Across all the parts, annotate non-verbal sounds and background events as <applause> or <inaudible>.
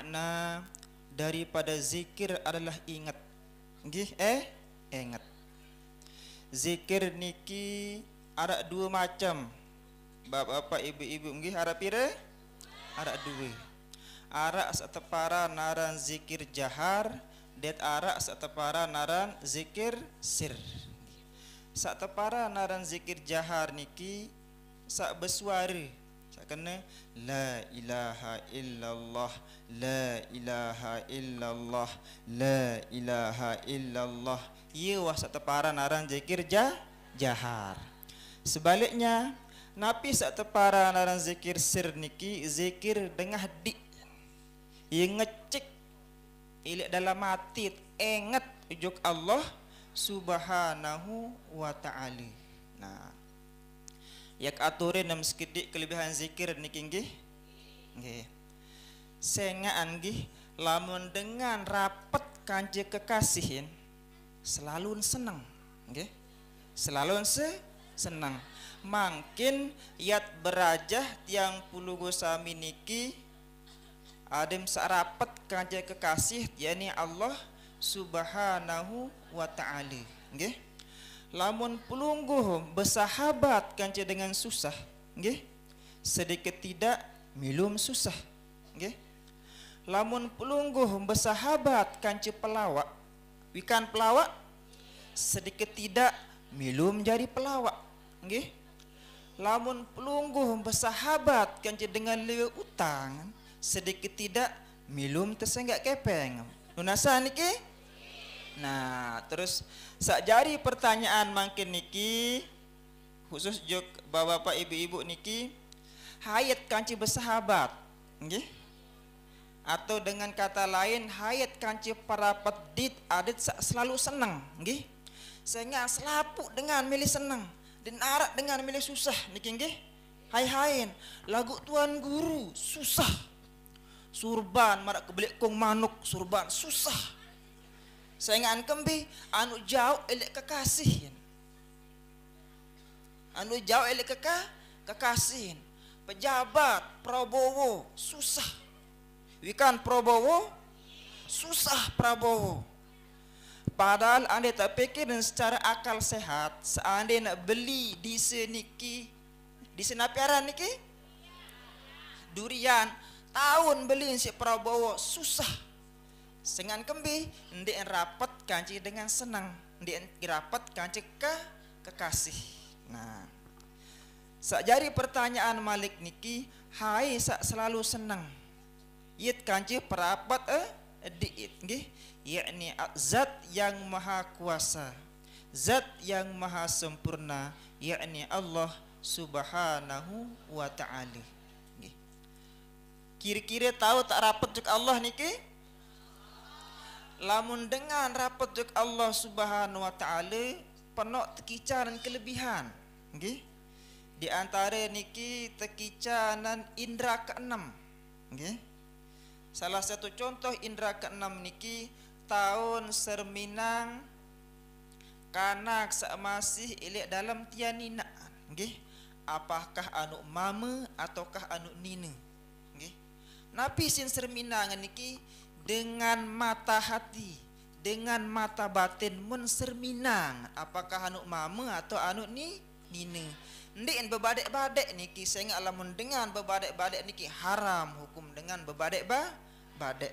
makna daripada zikir adalah ingat. Nggih, eh? Ingat. Zikir niki ada dua macam. Bapak-bapak, ibu-ibu nggih ada pira? Ada dua. Arak satepara naran zikir jahar, det arak satepara naran zikir sir. Satepara naran zikir jahar niki sak bersuara. Kena la ilaha illallah, la ilaha illallah, la ilaha illallah. Ia wah satepara naran zikir jah jahar. Sebaliknya, napi satepara naran zikir sir niki zikir dengah di. Ia ngecek ilik dalam hati ingat ujuk Allah subhanahu wa ta'ala. Nah, Yak aturin nam sekedik kelebihan zikir niki nggih. Nggih. Sengaan nggih lamun dengan rapat kanje kekasihin selalu senang nggih. Selalu se senang. Mungkin yat berajah tiang puluh gosami niki adem sarapat kanje kekasih yakni Allah subhanahu wa ta'ala nggih lamun pelungguh bersahabat kanca dengan susah nggih? Sedikit tidak milum susah nggih? Lamun pelungguh bersahabat kanca pelawak wikan pelawak? Sedikit tidak milum jadi pelawak nggih? Lamun pelungguh bersahabat kanca dengan lewe utang sedikit tidak milum tersenggak kepeng. Nunasa niki Nah, terus sak jari pertanyaan makin niki khusus juk bapak-bapak ibu-ibu niki hayat kanci bersahabat, nggih? Atau dengan kata lain hayat kanci para pedit adat selalu senang, nggih? Sehingga selapu dengan milih senang dan arat dengan milih susah niki nggih? Hai hain lagu tuan guru susah. Surban marak kebelik kong manuk surban susah Saingan kembi anu jauh elek kekasih. Anu jauh elek keka kekasih. Pejabat Prabowo susah. Wikan Prabowo susah Prabowo. Padahal anda tak fikir secara akal sehat, seandainya nak beli di seniki, di senapiaran niki, durian, tahun beli si Prabowo susah Sengan kembi Ndi rapat kanci dengan senang. Ndi rapat kanci ke kekasih. Nah. Sak jari pertanyaan Malik niki Hai sak selalu senang. Yit kanci perapat eh? Diit nggih? Yakni zat yang maha kuasa. Zat yang maha sempurna yakni Allah subhanahu wa ta'ala. Kira-kira tahu tak rapat juga Allah niki lamun dengan rapat dengan Allah Subhanahu wa taala penuh tekicah dan kelebihan. Nggih di antara niki tekicah dan indera keenam. Nggih salah satu contoh indera keenam niki tahun serminang kanak sak masih ilik dalam tianina nggih apakah anu mama ataukah anu nina? Nggih napi sin serminang niki dengan mata hati dengan mata batin mun serminang apakah anu mama atau anu ni? Nina ndik en bebadek-badek niki saya alamun dengan bebadek-badek niki haram hukum dengan bebadek ba badek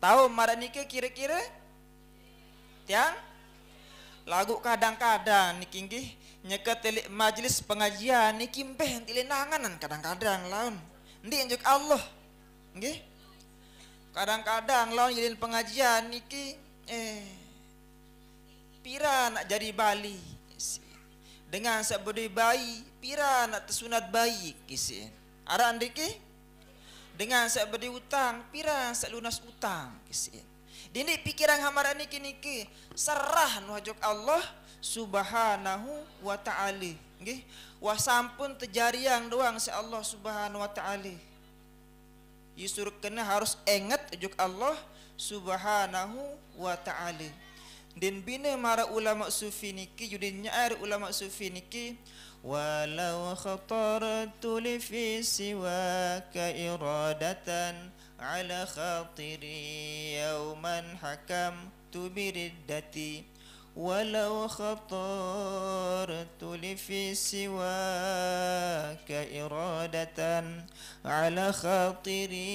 tahu marah niki kira-kira? Tiang? Lagu kadang-kadang niki nggih telik majlis pengajian niki mbeh tilenanganan kadang-kadang laun. Ndik njuk Allah. Nggih Kadang-kadang lawan jadi pengajian niki eh pira nak jadi bali? Dengan sebudi bayi pira nak tersunat bayi kisi ada andiki dengan sebudi utang pira nak lunas utang kisi dini pikiran hamaran niki niki serah nuhajuk Allah subhanahu wa ta'ala. Nggih? Wa sampun doang si Allah subhanahu wa ta'ala disuruh kena harus ingat juk Allah subhanahu wa ta'ala. Dan bina mara ulama sufi niki yudin nyar ulama sufi niki walau khatartu li fi siwaka iradatan ala khatiri yauman hakam tu biriddati ولو خطرت لي في سواك إرادة على خاطري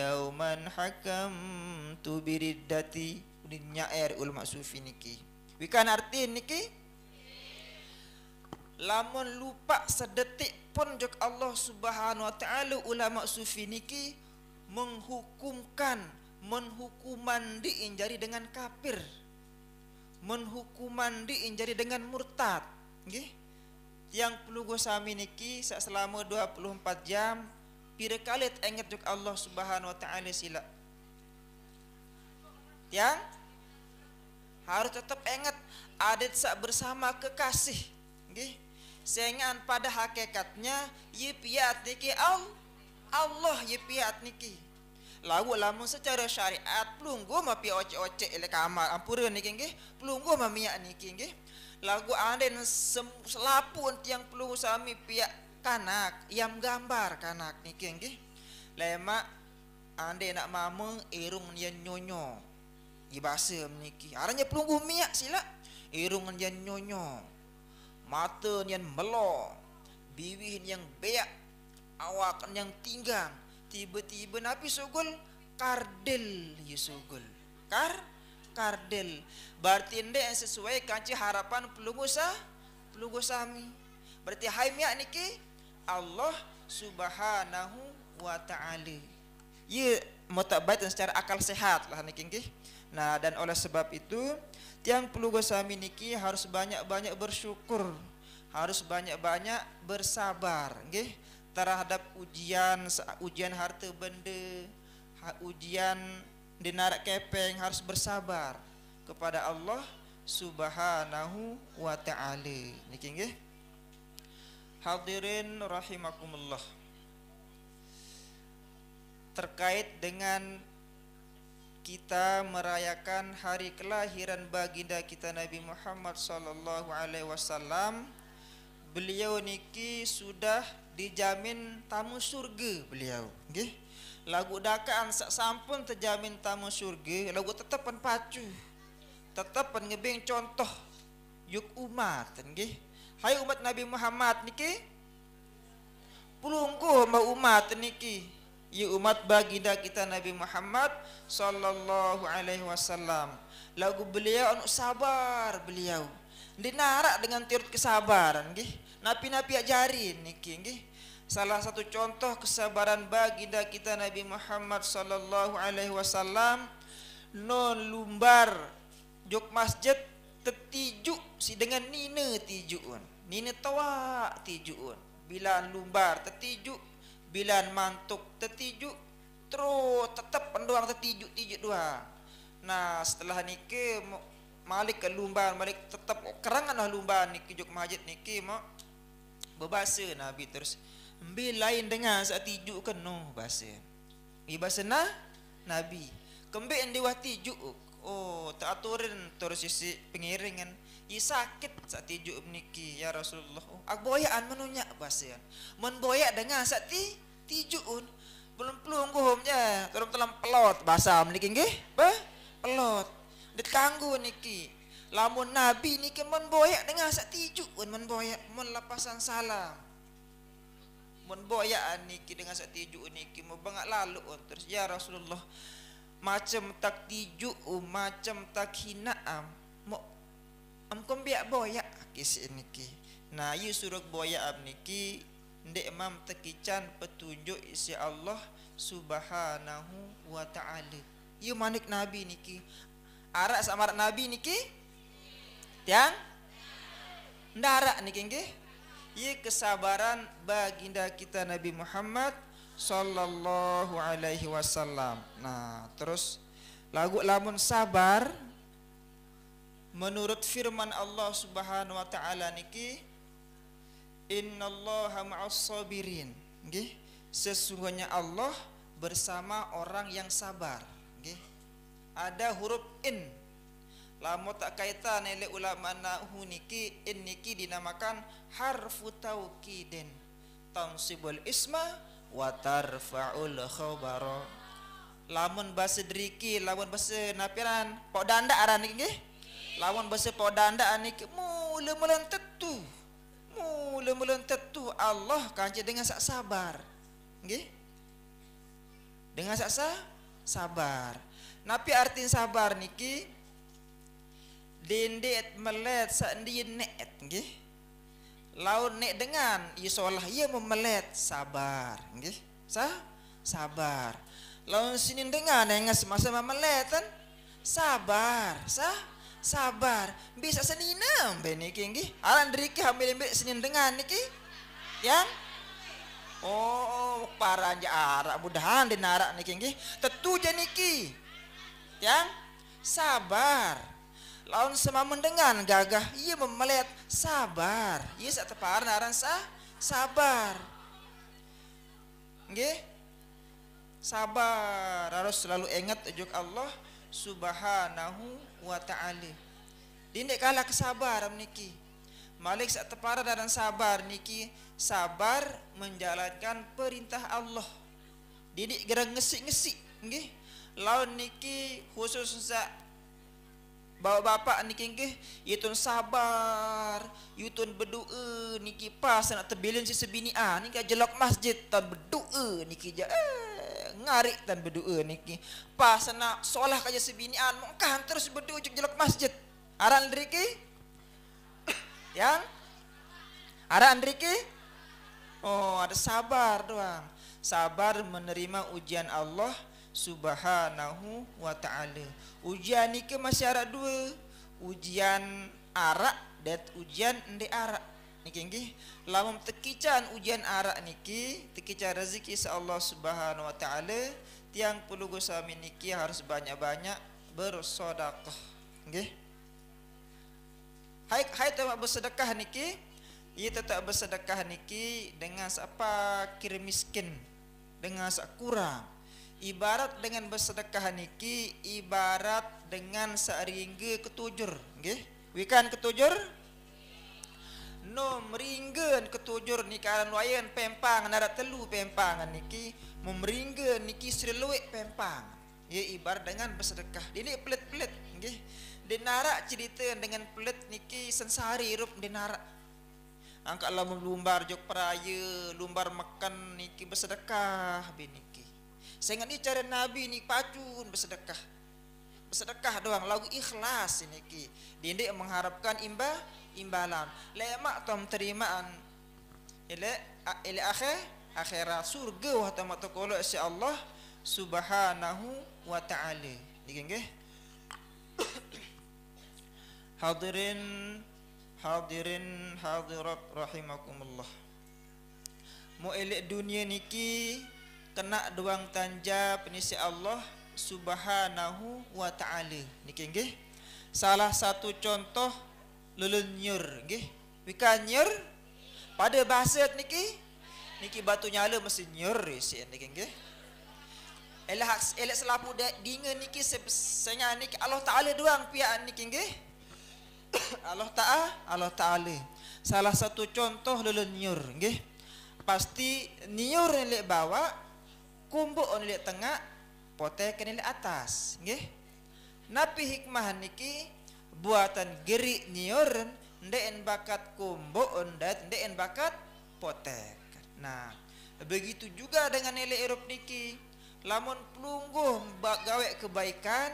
يوما حكمت بردتي Nyair ulama sufi niki Wikan arti niki Lamun lupa sedetik pun jok Allah Subhanahu wa taala ulama sufi niki menghukumkan menhukuman diinjari dengan kafir menhukuman diinjari dengan murtad. Nggih yang perlu go sami niki selama 24 jam pira kali ingat jok Allah Subhanahu wa taala sila. Yang harus tetap ingat adat sak bersama kekasih. Nggih Sengan pada hakikatnya ye piat niki al Allah ye piat niki. Lagu lamun secara syariat pelunggu ma pi oce-oce ele kamar ampura niki nggih. Pelunggu ma miak niki nggih. Lagu anden selapun tiang pelunggu sami piak kanak yang gambar kanak niki nggih. Lema ande nak mameng irung yang nyonyo. Ibasa niki. Aranya pelunggu miak sila. Irung yang nyonyo mata yang melor, bibir yang beak, awak yang tinggang. Tiba-tiba Nabi sugul kardel ya sugul. Kar kardel. Berarti yang sesuai kanci harapan pelunggu sah, pelunggu sami. Berarti hai miak niki Allah Subhanahu wa taala. Ia mutabait secara akal sehat lah niki nggih. Nah dan oleh sebab itu Tiang perlu sami niki harus banyak-banyak bersyukur, harus banyak-banyak bersabar, nggih, terhadap ujian ujian harta benda, ujian dinarak kepeng harus bersabar kepada Allah Subhanahu wa taala. Niki nggih. Hadirin rahimakumullah. Terkait dengan kita merayakan hari kelahiran baginda kita Nabi Muhammad sallallahu alaihi wasallam beliau niki sudah dijamin tamu surga beliau. Nggih lagu dakaan sampun terjamin tamu surga lagu tetapan pacu tetapan ngebeng contoh yuk umat. Nggih hai umat Nabi Muhammad niki. Pulungku umat niki. Ya umat baginda kita Nabi Muhammad sallallahu alaihi wasallam. Lagu beliau anu sabar beliau. Dinarak dengan tirut kesabaran nggih. Nabi-nabi ajarin niki nggih. Salah satu contoh kesabaran baginda kita Nabi Muhammad sallallahu alaihi wasallam non lumbar jok masjid tetiju si dengan nina tijuun. Nina tawa tijuun. Bila lumbar tetiju bila mantuk tertiju terus tetap penduang tertiju tiju dua nah setelah niki malik ke lumban malik tetap kerangan lah lumban niki juk majid niki mau berbahasa nabi terus lain dengan saat tiju ke no bahasa. I bahasa na nabi. Kembe yang dewa tiju oh tak aturin terus isi pengiringan. I sakit saat tiju niki ya Rasulullah. Oh, ak boyaan menunya bahasa. Men boyak dengan saat ti tijuun belum pelung guhumnya terus telam pelot bahasa niki nggih. Ba pelot. Ditanggu niki lamun nabi niki men boyak dengan sak tijuun men boyak men lepasan salam. Men boyak niki dengan sak tijuun niki mau bangak lalu terus ya Rasulullah macam tak tiju macam tak hinaan am kom biak boya kis niki nah yu suruh boya am niki ndek mam tekican petunjuk isi Allah subhanahu wa ta'ala. Yu manik nabi niki arak sama nabi niki tiang ndarak niki nggih Ye kesabaran baginda kita Nabi Muhammad sallallahu alaihi wasallam. Nah, terus lagu lamun sabar menurut firman Allah Subhanahu wa taala niki innallaha ma'as sabirin. Nggih sesungguhnya Allah bersama orang yang sabar. Nggih ada huruf in lamun tak kaitan oleh ulama nahu niki in niki dinamakan harfu taukidin tansibul isma wa tarfa'ul khabara. Lamun bahasa driki lamun bahasa napiran pok danda aran niki nggih? Lamun bahasa pok danda niki mula-mula tetu. Mula-mula tetu. Allah kanci dengan sak sabar. Nggih? Dengan sak sabar. Napi arti sabar niki dendet melet sak ndi net nggih. Laun nek dengan isolah ia memelet sabar nggih. Sa sabar. Lawan sini dengan semasa memelet kan? Sabar sa sabar. Bisa senina be niki nggih aran driki hamil ambil senin dengan niki yang? Oh para arak mudahan dinarak niki nggih tetu je niki yang? Sabar lawan sama mendengar gagah ia memelet sabar. Ia sak tepar naran sa sabar. Nggih? Sabar. Harus selalu ingat ujuk Allah subhanahu wa ta'ala. Dindek kalah kesabar niki. Malik sak tepara dan sabar niki. Sabar menjalankan perintah Allah. Didik gerang ngesik-ngesik nggih? Lawan niki khusus sak Bawa bapak ni kengke Yutun sabar Yutun berdoa Niki pas nak terbilin si sebini. Ah Ni kan jelok masjid Tan berdoa Niki je. Eh, Ngarik tan berdoa niki Pas nak solah kaja sebini ah Mungkah terus berdoa je jelok masjid. Aran driki <coughs> Yang? Aran driki Oh ada sabar doang. Sabar menerima ujian Allah Subhanahu wa ta'ala. Ujian ni ke masih dua? Ujian arak dan ujian ndi arak. Ni kenggi Lama tekican ujian arak ni ki Tekican rezeki sa Allah subhanahu wa ta'ala Tiang perlu gosami ni ki harus banyak-banyak Bersodakah Nggih? Hai hai tak bersedekah niki, ia tetap bersedekah niki dengan siapa kira miskin, dengan sak kurang, ibarat dengan bersedekah niki ibarat dengan seringga ketujur nggih? Wikan ketujur? No meringgan ketujur ni karan wayan pempang nara telu pempang niki. Memeringga niki seluik pempang. Ya ibarat dengan bersedekah. Ini pelit-pelit nggih? Dinara cerita dengan pelit niki sensari rup dinara angkatlah lumbar jok peraya lumbar makan niki bersedekah biniki saya ingat ni cara Nabi ni pacun bersedekah. Bersedekah doang lagu ikhlas ini ki. Dia mengharapkan imba imbalan. Lemak tom terimaan. Ile ile akhir akhirat surga wa ta matakolo si Allah subhanahu wa ta'ala. Dikeng nggih. <coughs> Hadirin hadirin hadirat rahimakumullah. Mu elek dunia niki kena duang tanja penisi Allah subhanahu wa ta'ala. Niki nggih. Salah satu contoh lelunyur nggih. Wika nyur. Pada bahasa niki niki batu nyala mesti nyur isi niki nggih. Elak elak selapu dinga niki senya niki Allah taala duang pihak niki nggih. <coughs> Allah taala Allah taala. Salah satu contoh lelunyur nggih. Pasti yang lek bawa kumbuk on lihat tengah pote kene lihat atas nggih. Napi hikmah niki buatan geri nior ndeen bakat kumbuk on ndeen bakat pote nah begitu juga dengan nilai erup niki. Lamun pelungguh gawe kebaikan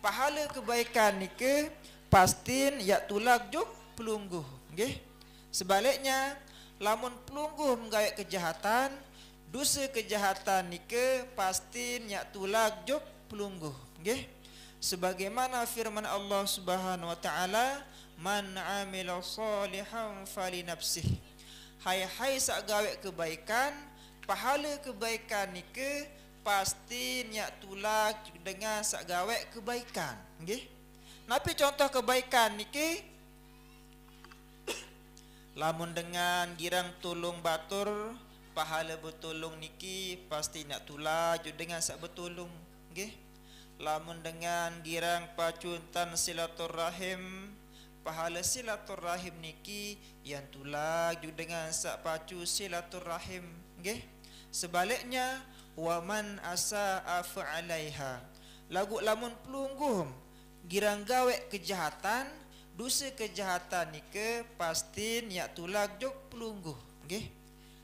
pahala kebaikan niki pastin ya tulak juk pelungguh nggih. Sebaliknya lamun pelungguh gawe kejahatan dosa kejahatan nike pasti nyak tulak jok pelungguh nggih? Sebagaimana firman Allah Subhanahu wa taala man amila salihan fali nafsih. Hai hai sak gawe kebaikan pahala kebaikan nike pasti nyak tulak dengan sak gawe kebaikan nggih? Napi contoh kebaikan nike <coughs> lamun dengan girang tolong batur pahala bertolong niki pasti nak tulaju dengan sak bertolong nggih lamun dengan girang pacuntan silaturahim pahala silaturahim niki yang tulaju dengan sak pacu silaturahim nggih sebaliknya wa man asaa fa alaiha. Lagu lamun pelunggum girang gawe kejahatan dosa kejahatan ni ke pasti niat tulag jok pelungguh nggih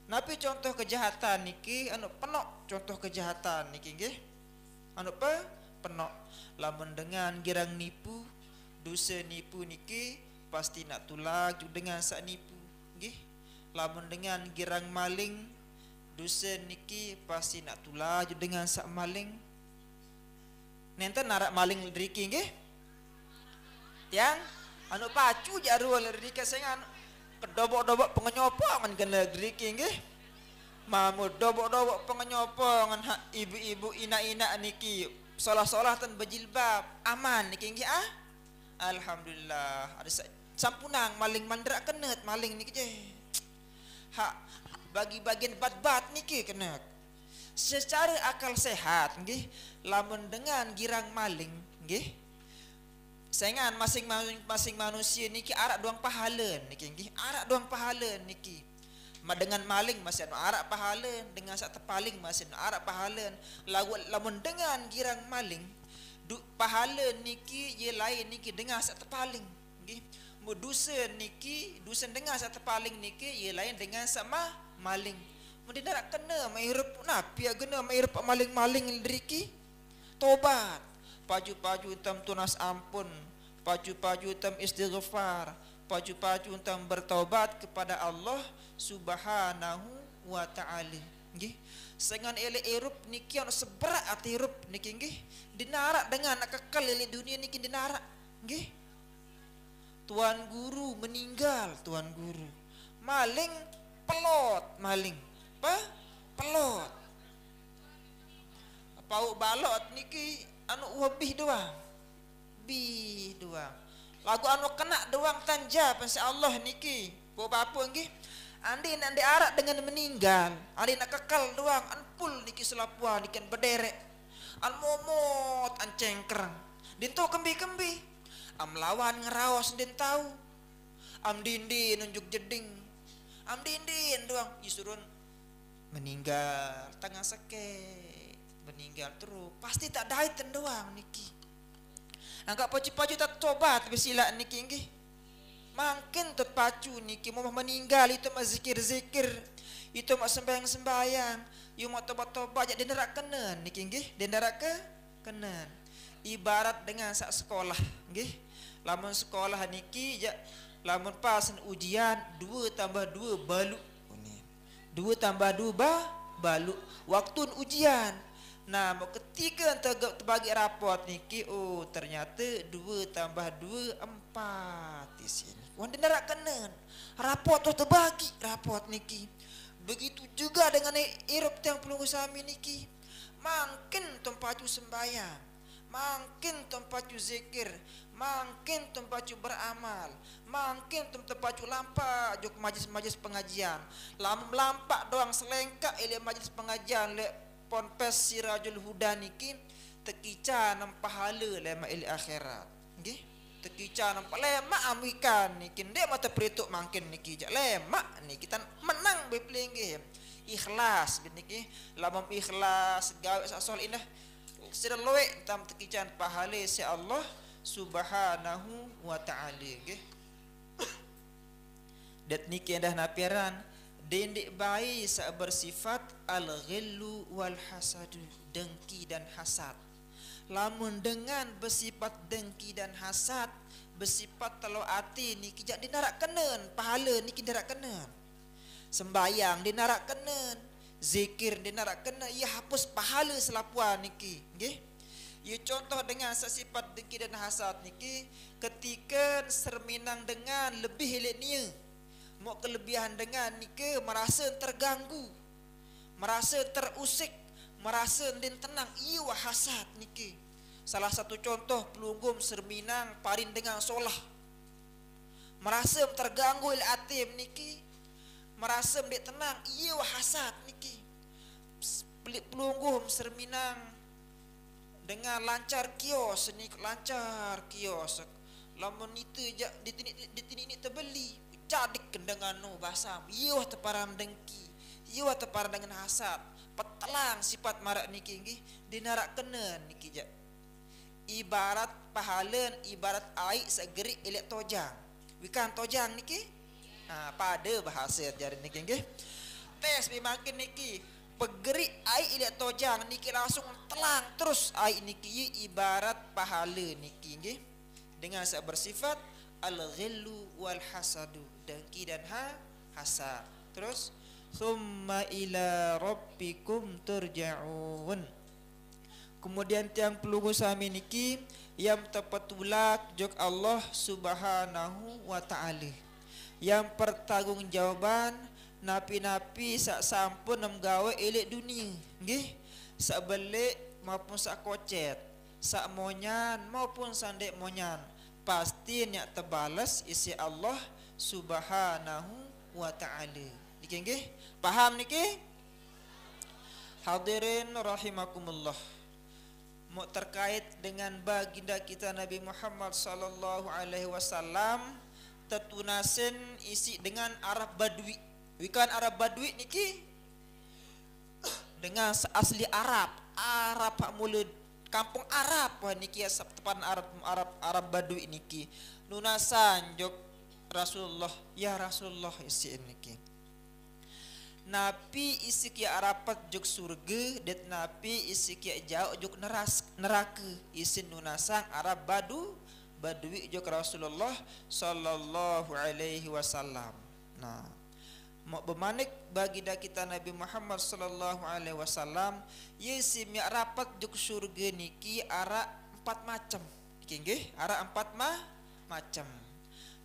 napi contoh kejahatan niki anu penok contoh kejahatan niki nggih. Anu apa penok. Lamun dengan girang nipu dosa nipu niki pasti nak tulag dengan sak nipu nggih. Lamun dengan girang maling dosa niki pasti nak tulah dengan sak maling. Nenten narak maling leriki nggih. Yang anu pacu jaru leriki sengan kedobok-dobok pengenyopo ngan kena leriki nggih? Mamu dobok-dobok pengenyopo ngan ibu-ibu ina-ina niki solah-solah tan berjilbab aman niki nggih ah? Alhamdulillah. Ada sampunang maling mandrak kenet maling niki je. Ha bagi bagian bat-bat niki kena secara akal sehat nggih lamun dengan girang maling nggih saingan masing-masing manusia niki arak doang pahala niki nggih arak doang pahala niki ma dengan maling masih anu arak pahala dengan sak tepaling masih anu arak pahala lagu lamun dengan girang maling du, pahala niki ye lain niki dengan sak tepaling nggih mu dusun niki dusun dengan sak tepaling niki ye lain dengan sama maling. Mesti nak kena mai hirup napi kena mai hirup maling-maling driki. Tobat. Paju-paju tam tunas ampun. Paju-paju tam istighfar. Paju-paju tam bertobat kepada Allah Subhanahu wa taala. Nggih. Sengan ele hirup niki ana seberat ati hirup niki nggih. Dinarak dengan nak kekal ele dunia niki dinarak. Nggih. Tuan guru meninggal, tuan guru. Maling pelot maling apa pelot pau balot niki anu lebih doang. Bi doang. Lagu anu kena doang tanja pensi Allah niki. Bapa nggih? Andi nak diarak dengan meninggal. Andi nak kekal doang. Anpul niki selapua niki bederek an momot an cengkrang dinto kembi-kembi. Am lawan ngerawas din tahu. Am dindi nunjuk jeding. Am dindin doang. Yusurun meninggal tengah sakit meninggal terus pasti tak daiten doang niki Angkat pacu-pacu tak tobat bersilat niki nggih. Makin terpacu niki mau meninggal itu mah zikir-zikir. Itu mah sembahyang-sembahyang. Yo mau tobat-tobat jadi nerak kena niki nggih. Den nerak ke kena. Ibarat dengan sak sekolah nggih. Lamun sekolah niki ja, lamun pas ujian dua tambah dua balu dua tambah dua ba balu waktu ujian nah ketika terbagi raport niki oh ternyata dua tambah dua empat. Di sini. Wan dendarak kenen raport tu terbagi raport niki begitu juga dengan irup yang perlu sami niki makin tempat sembahyang. Makin tempat zikir. Makin tempat beramal. Makin tempat lampak juk majlis-majlis pengajian. Lam lampak doang selengkak ile majlis pengajian le ponpes sirajul huda niki tekica nam pahala le ma ile akhirat. Nggih? Tekica nam lemak amikan niki. Ndek mata perituk makin niki jak lemak niki. Kita menang be nggih. Ikhlas niki. Lamam ikhlas gawe sasol indah sira loe tam tekican pahala si Allah subhanahu wa ta'ala okay? <coughs> dat niki dah napiran dendik bayi bersifat al ghillu wal hasadu dengki dan hasad. Lamun dengan bersifat dengki dan hasad bersifat telo ati niki jak dinarak kenen pahala niki dinarak kenen. Sembayang dinarak kenen zikir dinarak kena ia hapus pahala selapuan niki nggih. Ya contoh dengan sifat dengki dan hasad niki ketika serminang dengan lebih heliknya mau kelebihan dengan niki merasa terganggu merasa terusik merasa din tenang iya hasad niki salah satu contoh pelunggum serminang parin dengan solah. Merasa terganggu il atim niki merasa dia tenang iya hasad niki pelunggum serminang dengan lancar kios ni lancar kios. Lamun itu tini di tini ni terbeli cadik dengan no bahasa iyo teparan dengki. Iyo teparan dengan hasad. Telang sifat marak niki nggih. Dinarak kena niki je ibarat pahala ibarat air segerik elek tojang. Wikan tojang niki? Ha, pada bahasa jari niki nggih. Tes bimakin niki. Pegeri air elek tojang niki langsung telang terus air niki. Ibarat pahala niki nggih. Dengan bersifat al-ghillu wal hasadu dengki dan ha hasad terus summa ila rabbikum turja'un. Kemudian tiang pelunggu sami niki yang terpetulak jok Allah subhanahu wa ta'ala. Yang pertanggungjawaban napi-napi sak sampun nem gawe elek dunia. Nggih? Sak belik maupun sak kocet sak monyan maupun sandek monyan. Pasti nak terbalas isi Allah subhanahu wa ta'ala. Niki nggih? Paham niki hadirin rahimakumullah. Mau terkait dengan baginda kita Nabi Muhammad sallallahu alaihi wasallam tetunasen isi dengan Arab Badui. Bukan Arab Badui niki dengan asli Arab. Arab pak mulut kampung Arab. Wah niki ya tepan Arab Arab Arab Badui niki nunasan jok Rasulullah ya Rasulullah isi niki Nabi isi kia arapat jok surga det nabi isi kia jauh jok neras neraka. Isi nunasang Arab Badu Badui jok Rasulullah sallallahu alaihi wasallam. Nah, mau bermanik bagi dah kita Nabi Muhammad sallallahu alaihi wasallam yesi mi rapat juk surga niki ara empat macam. Nggih? Ara empat ma macam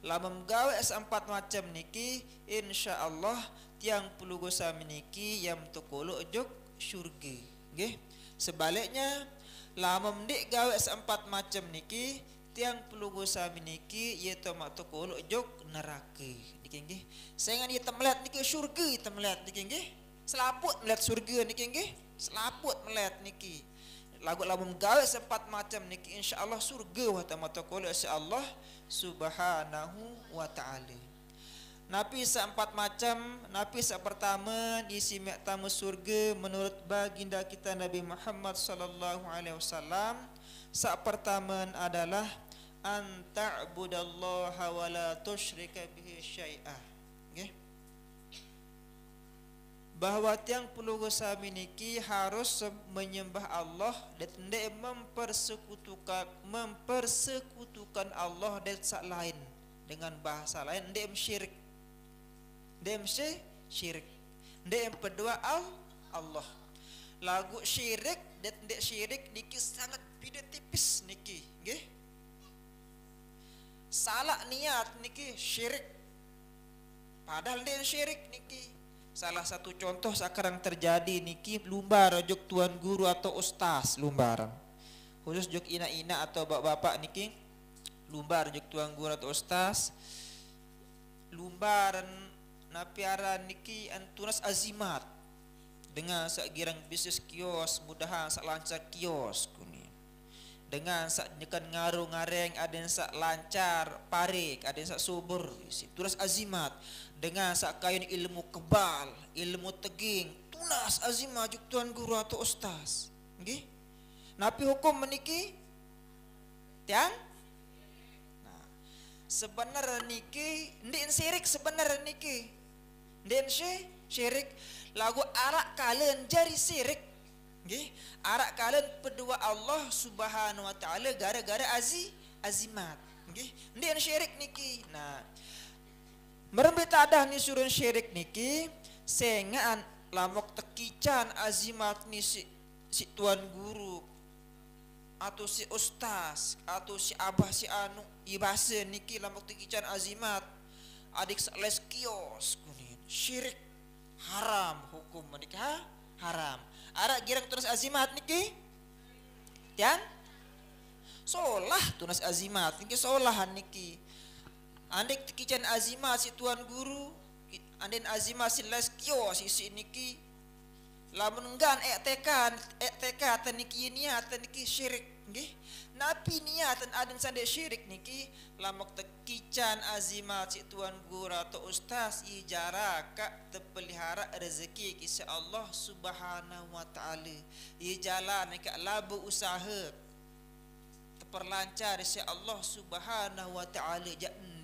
menggawe es empat macam niki insyaallah tiang puluh gosa niki yang tukulu juk surga nggih sebaliknya lama mendik gawe es empat macam niki tiang puluh gosa niki iaitu mak tukulu juk neraka niki nggih. Saya ngani temlet niki syurga temlet niki nggih. Selaput melihat surga niki nggih. Selaput melihat niki. Lagu lagu gawe sempat macam niki insyaallah surga wa tamata qul insyaallah subhanahu wa taala. Nabi seempat macam, Nabi se pertama di simak tamu surga menurut baginda kita Nabi Muhammad sallallahu alaihi wasallam. Sa pertama adalah an ta'budallaha wa la tusyrika bihi syai'ah nggih bahwa tiang perlu sami niki harus menyembah Allah dan mempersekutukan mempersekutukan Allah dan sak lain dengan bahasa lain. Tidak syirik tidak syirik tidak berdua al Allah. Lagu syirik dan syirik niki sangat beda tipis niki nggih. Salah niat niki syirik. Padahal dia syirik niki salah satu contoh sekarang terjadi niki lumbar juk tuan guru atau ustaz lumbaran khusus juk ina-ina atau bapak-bapak niki. Lumbar juk tuan guru atau ustaz. Lumbaran napiara niki antunas azimat. Dengan sekirang bisnis kios mudahan sak lancar kios kuni dengan sak nyekan ngaru ngareng ada yang sak lancar parik ada yang sak subur. Tunas azimat. Dengan sak kain ilmu kebal ilmu teging tunas azimat juk tuan guru atau ustaz. Nggih napi hukum meniki? Tiang? Nah sebenarnya niki ndin sirik sebenarnya niki? Ndin syirik? Lagu arak kalian jari sirik Nggih, arak kalian berdua Allah Subhanahu wa taala gara-gara azi azimat. Nggih, ndek syirik niki. Nah, merembet ada ni surun syirik niki, sengaan lamok tekican azimat ni si, si tuan guru atau si ustaz atau si abah si anu. Ibase niki lamok tekican azimat. Adik les kios kunin syirik. Haram hukum menikah haram Arak girang tunas azimat niki. Tian? Solah tunas azimat niki solahan niki. Andek tikican azimat si tuan guru, anden azimat si les kio si si niki. Lamun enggan ek tekan, ek teka niki ini niki syirik. nggih napi niatan adan sande syirik niki lamak tekican azimat si tuan guru atau ustaz ijara kak terpelihara rezeki kisah Allah subhanahu wa ta'ala. Ijala nika labu usaha. Terperlancar si Allah subhanahu wa ta'ala.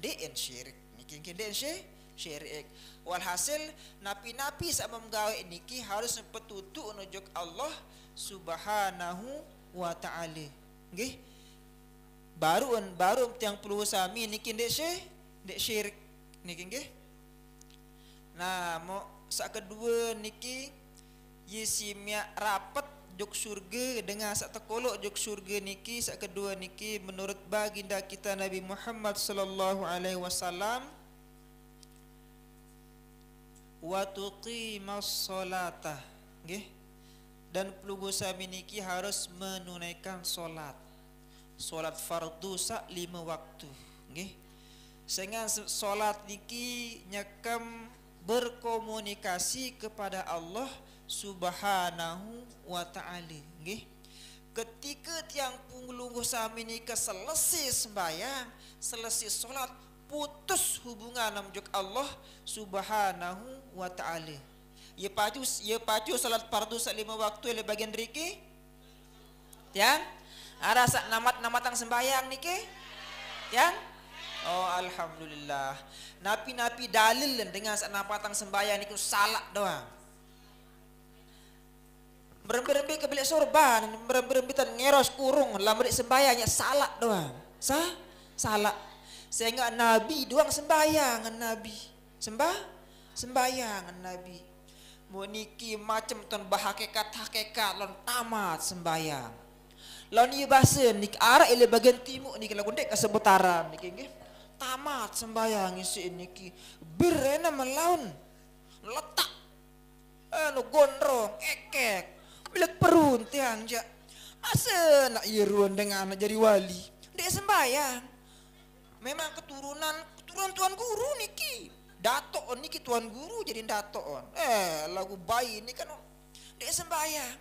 Ndek syirik niki ndek syirik syirik. Walhasil napi-napi sama menggawe niki harus petutuk nujuk Allah subhanahu wa ta'ala nggih baru baru yang perlu sami niki ndek syir ndek syirik niki nggih nah mo sak kedua niki yisimia rapat juk surga dengan sak tekolok juk surga niki sak kedua niki menurut baginda kita Nabi Muhammad sallallahu alaihi wasallam wa tuqimas salata. Nggih dan pelugu sami niki harus menunaikan solat. Solat fardu sak lima waktu nggih. Sehingga solat niki nyakam berkomunikasi kepada Allah subhanahu wa ta'ala nggih. Ketika tiang pelugu sami selesai sembahyang selesai solat putus hubungan dengan Allah subhanahu wa ta'ala ia pacu ia pacu salat fardu sak lima waktu le bagian riki ya? Ada sak namat namatang sembahyang niki ya? Oh alhamdulillah. Napi-napi dalil dengan sak namatang sembahyang niku salah doang. Berembi-rembi ke bilik sorban berembi-rembi tan ngeros kurung lambat sembahyangnya salah doang. Sah salah sehingga nabi doang sembahyang nabi. Sembah? Sembahyang nabi Muniki macam tuan berhakikat hakikat lon tamat sembayang. Lon ia bahasa ni arah ile bagian timur ni kalau dek kesebutaran ni nggih. Tamat sembayang isi niki. Birena melaun. Letak. Anu gondrong ekek. Bila perun tiang ja. Masa nak iruan dengan jadi wali. Dek sembayang. Memang keturunan keturunan tuan guru niki. Datuk on ni tuan guru jadi datuk on. Eh lagu bayi ni kan dia sembahyang.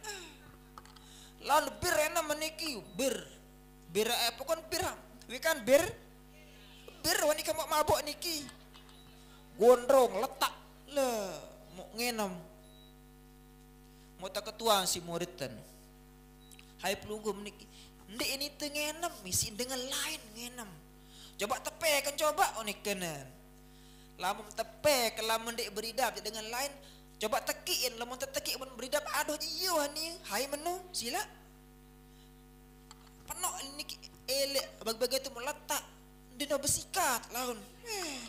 Lalu bir enak meniki bir bir eh pokon bir. We kan bir bir wani kamu mabuk niki. Gondrong letak le mau ngenom. Mau tak ketua si muridan. Hai pelunggu meniki. Ndek ini tengenem misi dengan lain ngenem. Coba tepe kan coba onikenan lamun tepe kelamun dek beridap dengan lain coba tekiin lamun tertekik mun beridap aduh iyo ni. Hai menu sila. Penuh ini elek. Bagi-bagi itu meletak dino bersikat laun. Eh.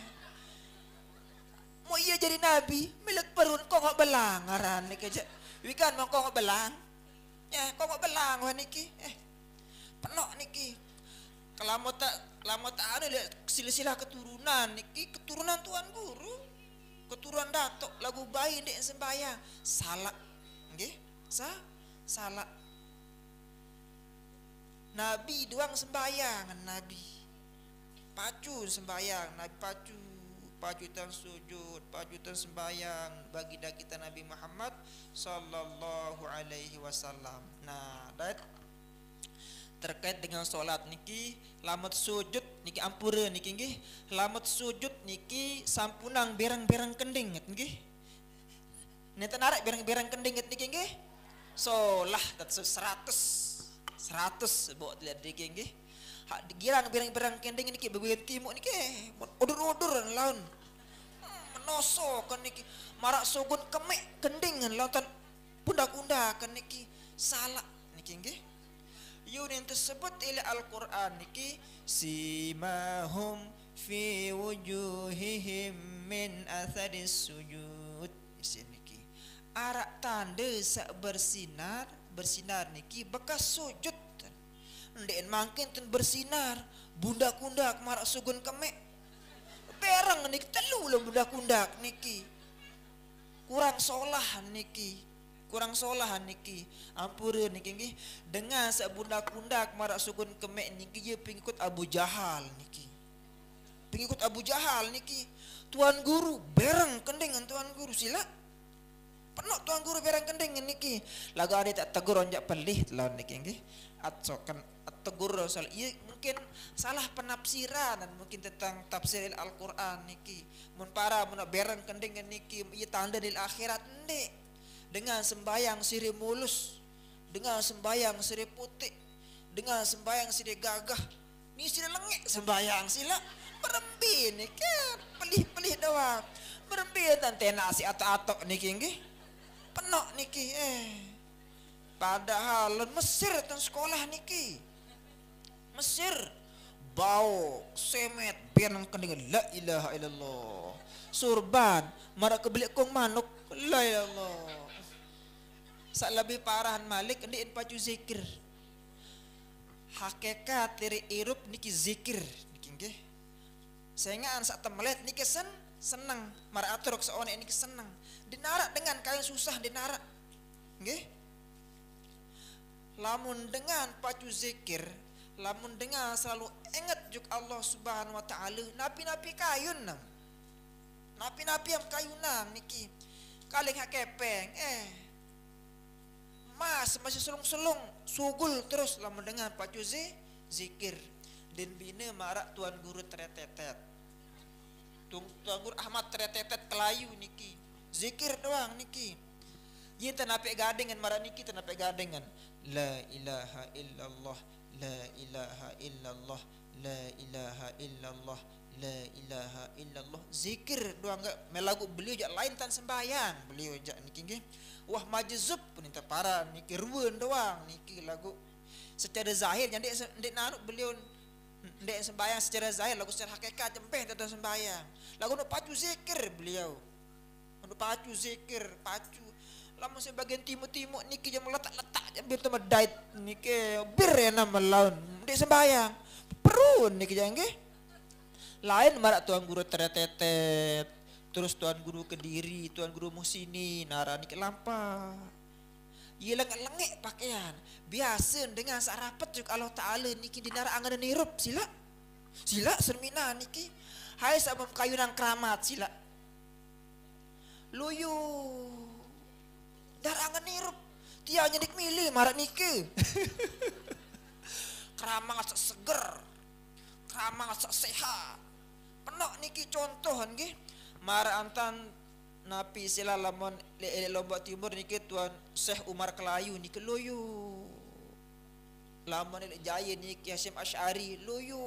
mau iya jadi nabi milik perun kok nggak belang ngaran nih keja wikan mau kok nggak belang. Ya kok nggak belang wah niki eh penuh niki kalau tak lama tak ada lihat silsilah keturunan. Niki keturunan tuan guru. Keturunan datuk. Lagu bayi dek sembahyang. Salah nggih sa? Salah nabi doang sembahyang nabi. Pacu sembahyang. Nabi pacu pacu tan sujud. Pacu tan sembahyang. Bagi kita nabi Muhammad sallallahu alaihi wasallam. Nah dat terkait dengan solat. Niki lamat sujud niki ampura niki nggih. Lamat sujud niki sampunang berang-berang kending nggih. Neta narak berang-berang kending niki nggih. So lah dat 100 100 bawa lihat niki nggih. Hak digiran berang-berang kending niki bagian timur niki udur-udur laun. Hmm, menoso kan niki. Marak sugun kemek kending lautan pundak-pundak kan niki. Salah niki nggih yun yang tersebut oleh Al-Quran. Niki simahum fi wujuhihim min athadis sujud. Isi niki. Arak tanda sak bersinar bersinar niki bekas sujud. Ndek mangkin ten bersinar bunda-kundak marak sugun kemek. Perang niki telu lah bunda-kundak niki. Kurang solah niki kurang solah niki ampura niki nggih dengan sebunda kundak marak sugun kemek niki dia pengikut Abu Jahal niki pengikut Abu Jahal niki tuan guru bereng kending tuan guru sila Penuh tuan guru berang kending niki. Lagu ada tak tegur onjak pelih lawan niki nggih. Kan tegur soal iya mungkin salah penafsiran dan mungkin tentang tafsir Al-Qur'an niki. Mun para mun berang kending niki iya tanda di akhirat ndek. Dengan sembayang siri mulus, dengan sembayang siri putih, dengan sembayang siri gagah. Ni siri lengek sembayang sila. Berembi ni pelih-pelih doang. Berembi dan tenasi atau-atau niki nggih. Penuh niki eh. Padahal Mesir dan sekolah niki Mesir. Bau semet biar kening la ilaha illallah. Surban marak kebelik kong manuk. La ilallah sak lebih parahan malik ini pacu zikir. Hakikat dari irup niki zikir. Niki nggih. Saya sak temelet niki sen senang marak atur seone niki senang dinarak dengan kain susah dinarak. Nggih. Lamun dengan pacu zikir lamun dengan selalu ingat juk Allah Subhanahu wa taala napi-napi kayun nang napi-napi yang kayunang niki. Kaling hakepeng eh mas masih selung-selung sugul terus lamun dengan pacu zikir dan bina marak tuan guru teretetet tuan guru Ahmad teretetet kelayu niki Zikir doang niki. Yin tanapik gadengan marah niki tanapik gadengan. La ilaha illallah, la ilaha illallah, la ilaha illallah, la ilaha illallah. Zikir doang enggak melagu beliau jak lain tan sembahyang. Beliau jak niki nggih. Wah majzub pun inta para niki ruwen doang niki lagu. Secara zahir jadi ndik naruk beliau ndik sembahyang secara zahir lagu secara hakikat jempeh tak sembahyang. Lagu nak pacu zikir beliau anu pacu zikir pacu lama sebagian timur-timur niki jam letak-letak jam bir tu medait niki bir ya nama laun di sembahyang perun niki jang ke lain marak tuan guru teretetet terus tuan guru kediri tuan guru musini nara niki lampa Ia lengek-lengek pakaian. Biasa dengan sarapat juga Allah Ta'ala niki dinara angan dan nirup. Sila. Sila sermina niki. Hai sabam kayunan keramat. Sila luyu darangan nirup tia nyedik milih marak nike <laughs> keramang asa seger keramang asa sehat penuh niki contoh nggih marak antan napi sila lamon le lombok timur niki tuan Syekh Umar Kelayu niki luyu lamun le jaya niki Hasyim Asy'ari luyu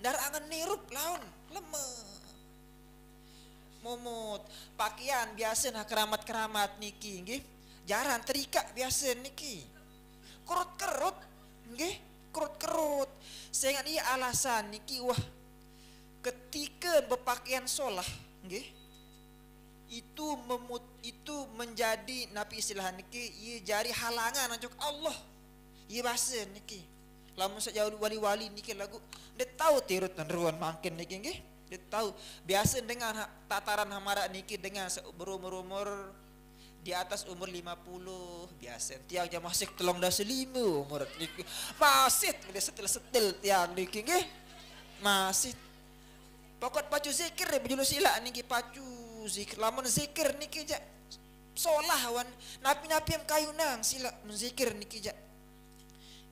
darangan nirup laun lemah momot pakaian biasa nak keramat-keramat niki nggih. Jarang terikat biasa niki kerut-kerut nggih. Kerut-kerut. Saya ingat alasan niki wah ketika berpakaian solah nggih itu memut itu menjadi nabi istilah niki ia jari halangan untuk Allah. Ia bahasa niki lamun sejauh wali-wali niki lagu dia tahu tirut dan ruan makin niki nggih dia tahu biasa dengan tataran hamara niki dengan berumur-umur di atas umur 50 biasa. Tiang jam masih telung dah selima umur niki masih dia setel-setel tiang niki nggih masih pokok pacu zikir dia berjulus sila niki pacu zikir. Lamun zikir niki je solah wan. Napi-napi yang kayu nang sila menzikir niki je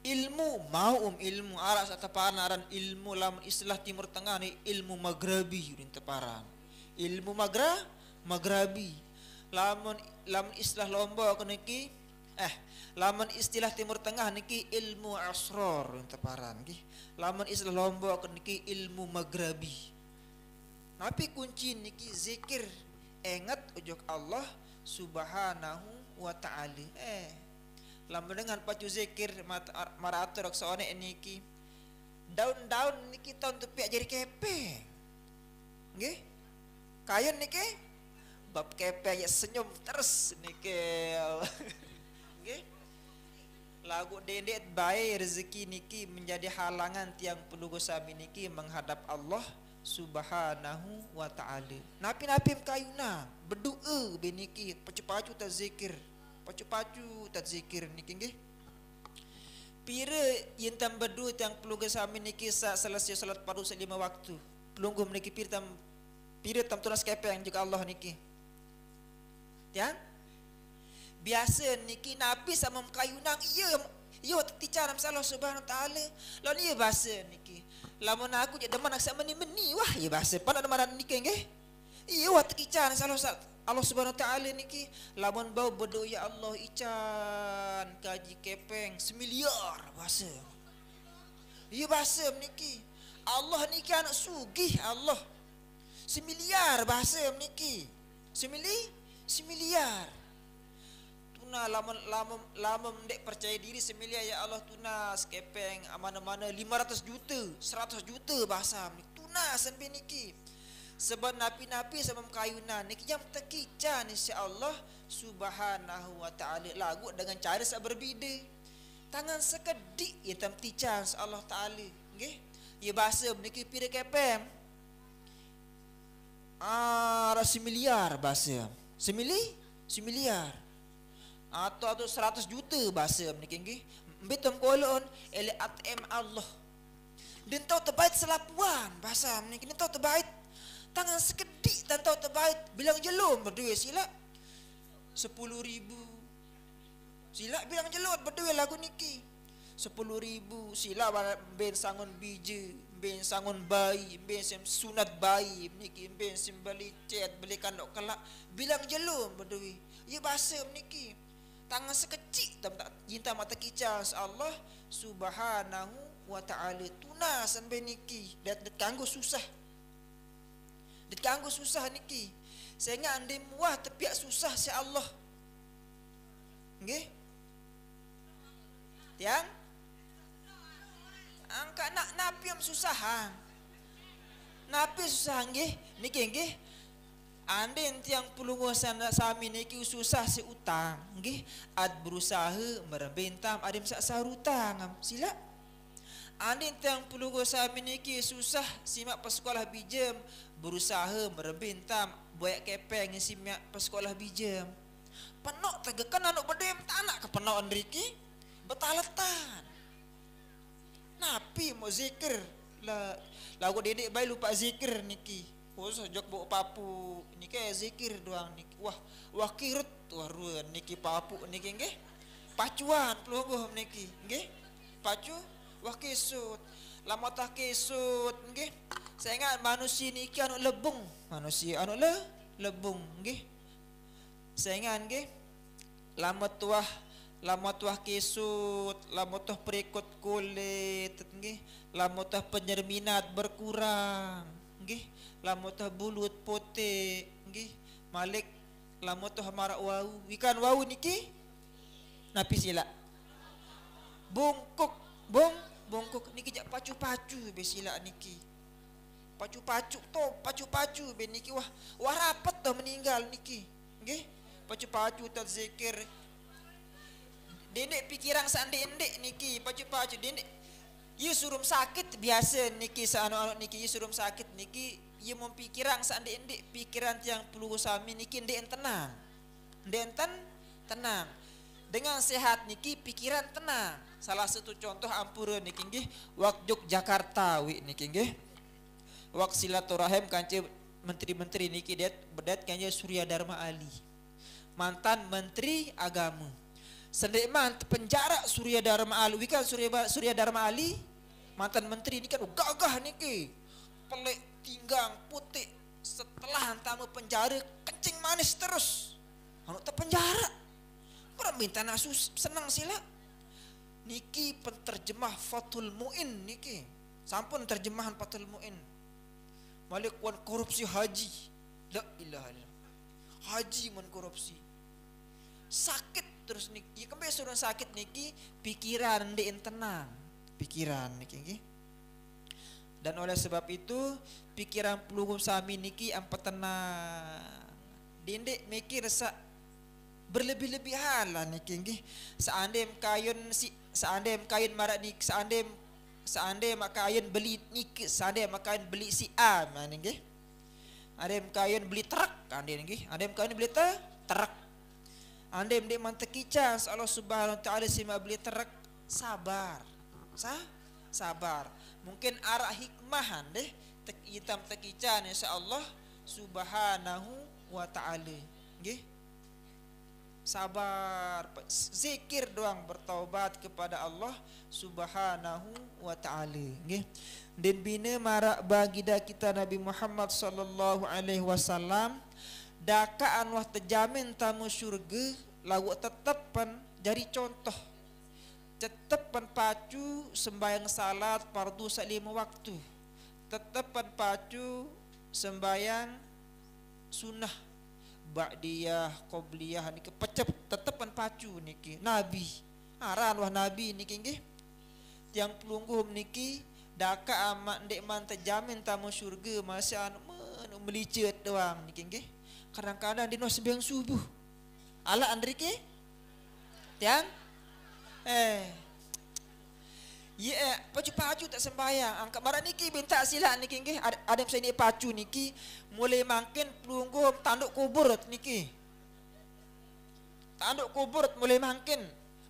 ilmu mau um ilmu. Aras ataparan aran ilmu lam istilah timur tengah ni ilmu maghribi yudin teparan. Ilmu magra maghribi lamun lamun istilah lombok niki eh lamun istilah timur tengah niki ilmu asrar yudin teparan lamun istilah lombok niki ilmu maghribi tapi kunci niki zikir ingat ujuk Allah subhanahu wa ta'ala eh Lama dengan pacu zikir maratur soalnya niki daun-daun niki tahun tu piak jadi kepe. Nggih? Kayun niki bab kepe ya senyum terus niki. <laughs> Nggih? Lagu dendet baik rezeki niki menjadi halangan tiang perlu sami niki menghadap Allah subhanahu wa ta'ala. Napi-napi kayuna berdoa beniki pacu-pacu tak zikir. Pacu-pacu tak zikir ni nggih pira yang tam berdua yang perlu kesami ni kisah selesai salat fardu lima waktu? Pelunggu meniki pira tam pira tam tunas kepeng juga Allah niki Tiang? Biasa niki Nabi sama kayunang iya Yo tica dalam salah subhanahu ta'ala. Lalu ni bahasa niki Lama aku jadi deman nak sama ni meni wah ya bahasa pada deman niki nggih. Iya wah dalam salah Allah subhanahu ta'ala niki Lamun bau berdoa ya Allah ican kaji kepeng semiliar bahasa. Iya bahasa niki Allah niki anak sugih Allah. Semiliar bahasa niki Semili Semiliar tuna lama lama lama mendek percaya diri semilia ya Allah tuna skepeng mana-mana. 500 juta 100 juta bahasa ni. Tuna sampai niki. Sebab napi-napi sebab kayunan. Niki yang terkican insya-Allah subhanahu wa taala. Lagu dengan cara sak berbeda tangan sekedik ya tam tican Allah taala. Nggih ya bahasa niki pira kepem ah rasi miliar bahasa. Semili? Semiliar atau atau 100 juta bahasa menikah nggih betul kolon ele atem Allah. Dan tahu terbaik selapuan bahasa menikah ni tahu terbaik. Tangan sekedik dan tahu terbaik. Bilang jelum berdua sila 10 ribu. Sila bilang jelum berdua lagu niki. 10 ribu. Sila ben sangun biji ben sangun bayi ben sem sunat bayi niki ben sim beli cet beli kandok kelak. Bilang jelum berdua ya bahasa meniki tangan sekecil tak tak cinta mata kicau. Allah subhanahu wa ta'ala tuna sampai niki. Dan ditangguh susah. Ditangguh susah niki. Sehingga anda muah tepiak susah si Allah. Nggih tiang? Angka nak napi yang susah ha napi susah nggih niki nggih anda yang pelungu sana sami niki susah si utang, nggih. Ad berusaha merebentam adim sak sarutang. Sila. Anda yang pelungu sami niki susah simak sekolah bijem berusaha merebentam buat kepeng simak sekolah bijem. Penok tegekan anak bedem tanak ke penok andriki betaletan. Napi mau zikir lah lagu dedek bayi lupa zikir niki. Oh, sejak bawa papu ni ke zikir doang ni. Wah, wah kirut wah ruan niki papu niki nggih. Pacuan pelungguh niki nggih. Pacu wah kesut. Lama tak kesut nggih. Saya ingat manusia niki anu lebung. Manusia anu le lebung nggih. Saya ingat nggih. Lama tuah lama tuah kesut, lama tuah perikut kulit. Lama tuah penyerminat berkurang nggih lamu tah bulut pote nggih malik lamu tah mara wau ikan wau niki? Napi sila. Bungkuk bung bungkuk niki jak pacu-pacu be sila niki. Pacu-pacu to pacu-pacu be niki. Wah wah rapat to meninggal niki nggih. Pacu-pacu tak zikir. Dendek pikiran sandek-endek niki pacu-pacu dendek You surum sakit biasa niki sa anu niki you surum sakit niki ia mempikiran seandainya indik pikiran yang perlu sami niki indik tenang. Indik ten tenang. Dengan sehat niki pikiran tenang. Salah satu contoh ampura niki nggih wak Jakarta wi niki nggih. Wak silaturahim kanci menteri-menteri niki det bedat kanci Surya Dharma Ali. Mantan menteri agama. Sendek man penjara Surya Dharma Ali. Wikan Surya Surya Dharma Ali mantan menteri ini kan gagah niki. Pelik tinggang putih setelah tamu penjara kencing manis terus. Anu penjara. Kurang minta nasu senang sila niki penterjemah Fatul Muin niki sampun terjemahan Fatul Muin. Malik wan korupsi haji. La ilaha illallah. Haji men korupsi. Sakit terus niki. Kembali suruh sakit niki pikiran di tenang pikiran niki niki dan oleh sebab itu pikiran peluru sami niki am tenang. Dindek mikir sa berlebih-lebihan lah niki nggih. Seandem kayun si seandem kayun marak ni seandem seandem kayun beli niki seandem kayun beli si A mana nggih. Adem kayun beli truk ande nggih. Adem kayun beli ta truk. Andem dek mantekica Allah Subhanahu wa taala sima beli truk sabar. Sa? Sabar. Mungkin arah hikmahan deh tek hitam tekican insya Allah subhanahu wa ta'ala. Nggih sabar. Zikir doang bertaubat kepada Allah Subhanahu wa taala. Nggih dan bina marak bagi kita Nabi Muhammad sallallahu alaihi wasallam dakaan wah terjamin tamu syurga lagu tetapan jadi contoh tetapan pacu sembahyang salat fardu lima waktu. Tetapan pacu sembahyang sunnah. Ba'diyah qabliyah niki pecep tetapan pacu niki. Nabi. Aran wah nabi niki nggih. Tiang pelungguh niki daka amat ndek man terjamin tamu syurga masa anu melicet doang niki nggih. Kadang-kadang di nos sembahyang subuh. Ala andrike tiang Eh. Ya, yeah, pacu-pacu tak sembahyang. Angkat barat niki minta silat niki nggih. Ada saya ni pacu niki mulai makin pelungguh tanduk kubur niki. Tanduk kubur mulai makin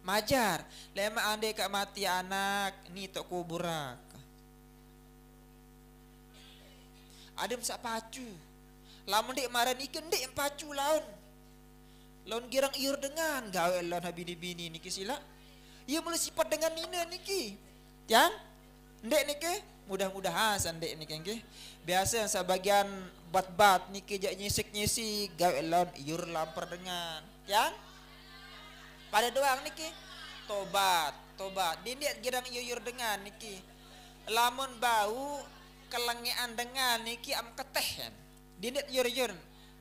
majar. Lema ande kak mati anak ni tok kuburak. Ada sak pacu. Lamun dik marah niki ndik pacu laun. Laun girang iur dengan gawe laun habini bini niki sila. Ia mulai sifat dengan nina niki. Tiang? Ndek niki? Mudah-mudahan sandek niki niki. Biasa yang sebagian bat-bat niki jak nyisik-nyisik gawe laun iur lampar dengan. Tiang? Pada doang niki. Tobat, tobat. Dindiat girang iur dengan niki. Lamun bau kelengian dengan niki am keteh kan. Dindiat iur-iur.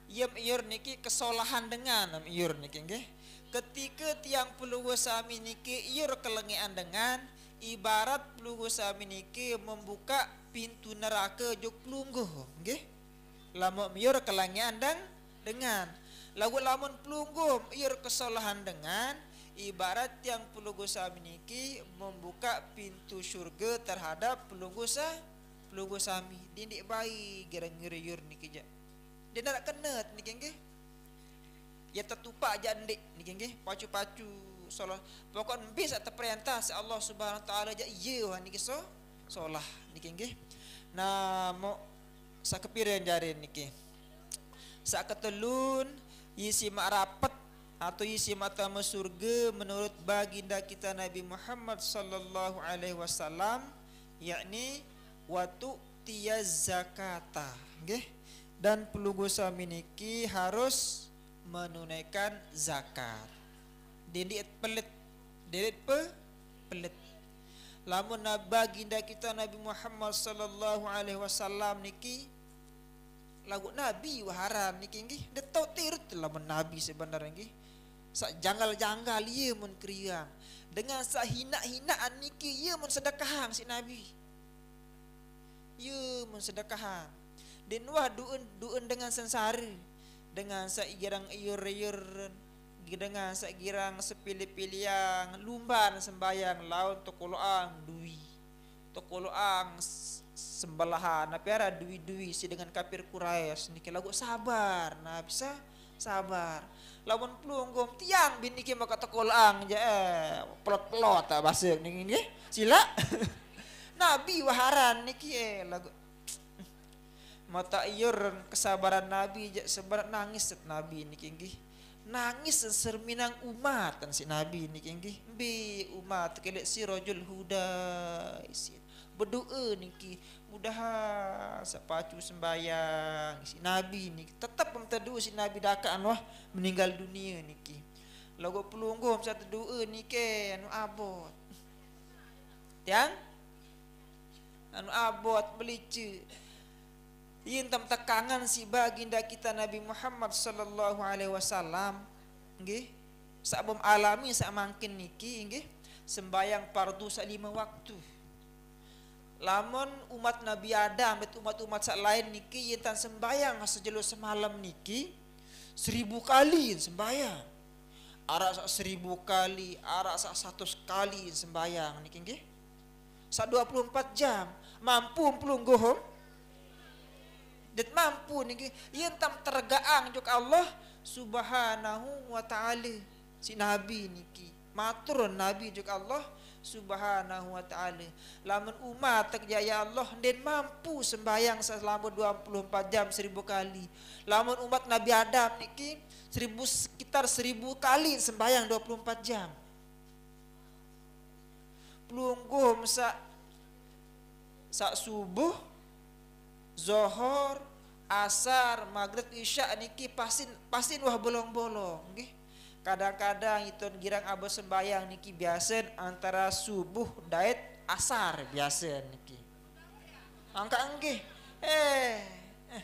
Yem iur niki kesolahan dengan am iur niki nggih ketika tiang pelugu sami niki iur kelengian dengan ibarat pelugu sami niki membuka pintu neraka juk pelungguh nggih lamun iur kelengian dan dengan lagu lamun pelungguh iur kesalahan dengan ibarat tiang pelugu sami niki membuka pintu syurga terhadap pelugu sa pelugu sami. Dindik bayi gerang-gerayur niki ja dia nak kena niki nggih Ya tertupak aja ndik ni geng pacu-pacu solah pokok bis atau perintah si Allah Subhanahu taala aja iya wah ni so solah ni geng nah mo sakepireun jare niki sak ketelun isi mak rapat atau isi mata surga menurut baginda kita Nabi Muhammad sallallahu alaihi wasallam yakni watu tiyaz zakata nggih dan pelugu sami niki harus menunaikan zakat. Dindit pelit, dindit pe pelit. Lamun baginda kita Nabi Muhammad sallallahu alaihi wasallam niki lagu nabi waharan niki nggih. Tahu tirut lamun nabi sebenarnya nggih. Sak janggal-janggal ieu mun kriang dengan sak hina-hinaan niki ieu mun sedekahan si nabi. Ieu mun sedekahan dan wah duun duun dengan sengsara dengan saigirang iur-iur dengan saigirang sepilih-pilih yang lumban sembayang laun tokoloang dui tokoloang sembelahan. Tapi ada dui-dui si dengan kafir Quraisy niki lagu sabar. Nah bisa sabar. Lawan pelunggum tiang bini ki maka tokoloang je eh. Pelot-pelot tak bahasa niki sila <laughs> Nabi waharan niki eh lagu mata iur kesabaran Nabi seberat nangis set Nabi ini kinggi nangis serminang umat kan si Nabi ini kinggi bi umat kelek si rojul huda isi. Berdoa niki mudah sepacu sembayang si Nabi ini tetap memtedu si Nabi dakaan wah meninggal dunia niki logo pelungguh satu doa niki anu abot. Tiang? Anu abot belice Intam tekangan si baginda kita Nabi Muhammad sallallahu alaihi wasallam nggih sabum alami sak mangkin niki nggih sembayang fardu sak lima waktu. Lamun umat Nabi Adam dan umat-umat sak lain niki yentan sembayang sejelo semalam niki seribu kali sembayang. Arak sak seribu kali arak sak satu kali sembayang niki nggih. Sak 24 jam mampu pelungguh dan mampu ni yang tam tergaang juk Allah subhanahu wa ta'ala. Si Nabi niki matur Nabi juk Allah subhanahu wa ta'ala. Lamun umat tak ya Allah den mampu sembayang selama 24 jam seribu kali. Lamun umat Nabi Adam niki seribu sekitar seribu kali sembayang 24 jam. Pelunggum sa sa subuh zohor asar maghrib isya niki pasin pasin wah bolong-bolong nggih. Kadang-kadang itu girang abo sembayang niki biasa antara subuh daet asar biasa niki angka nggih. Eh eh.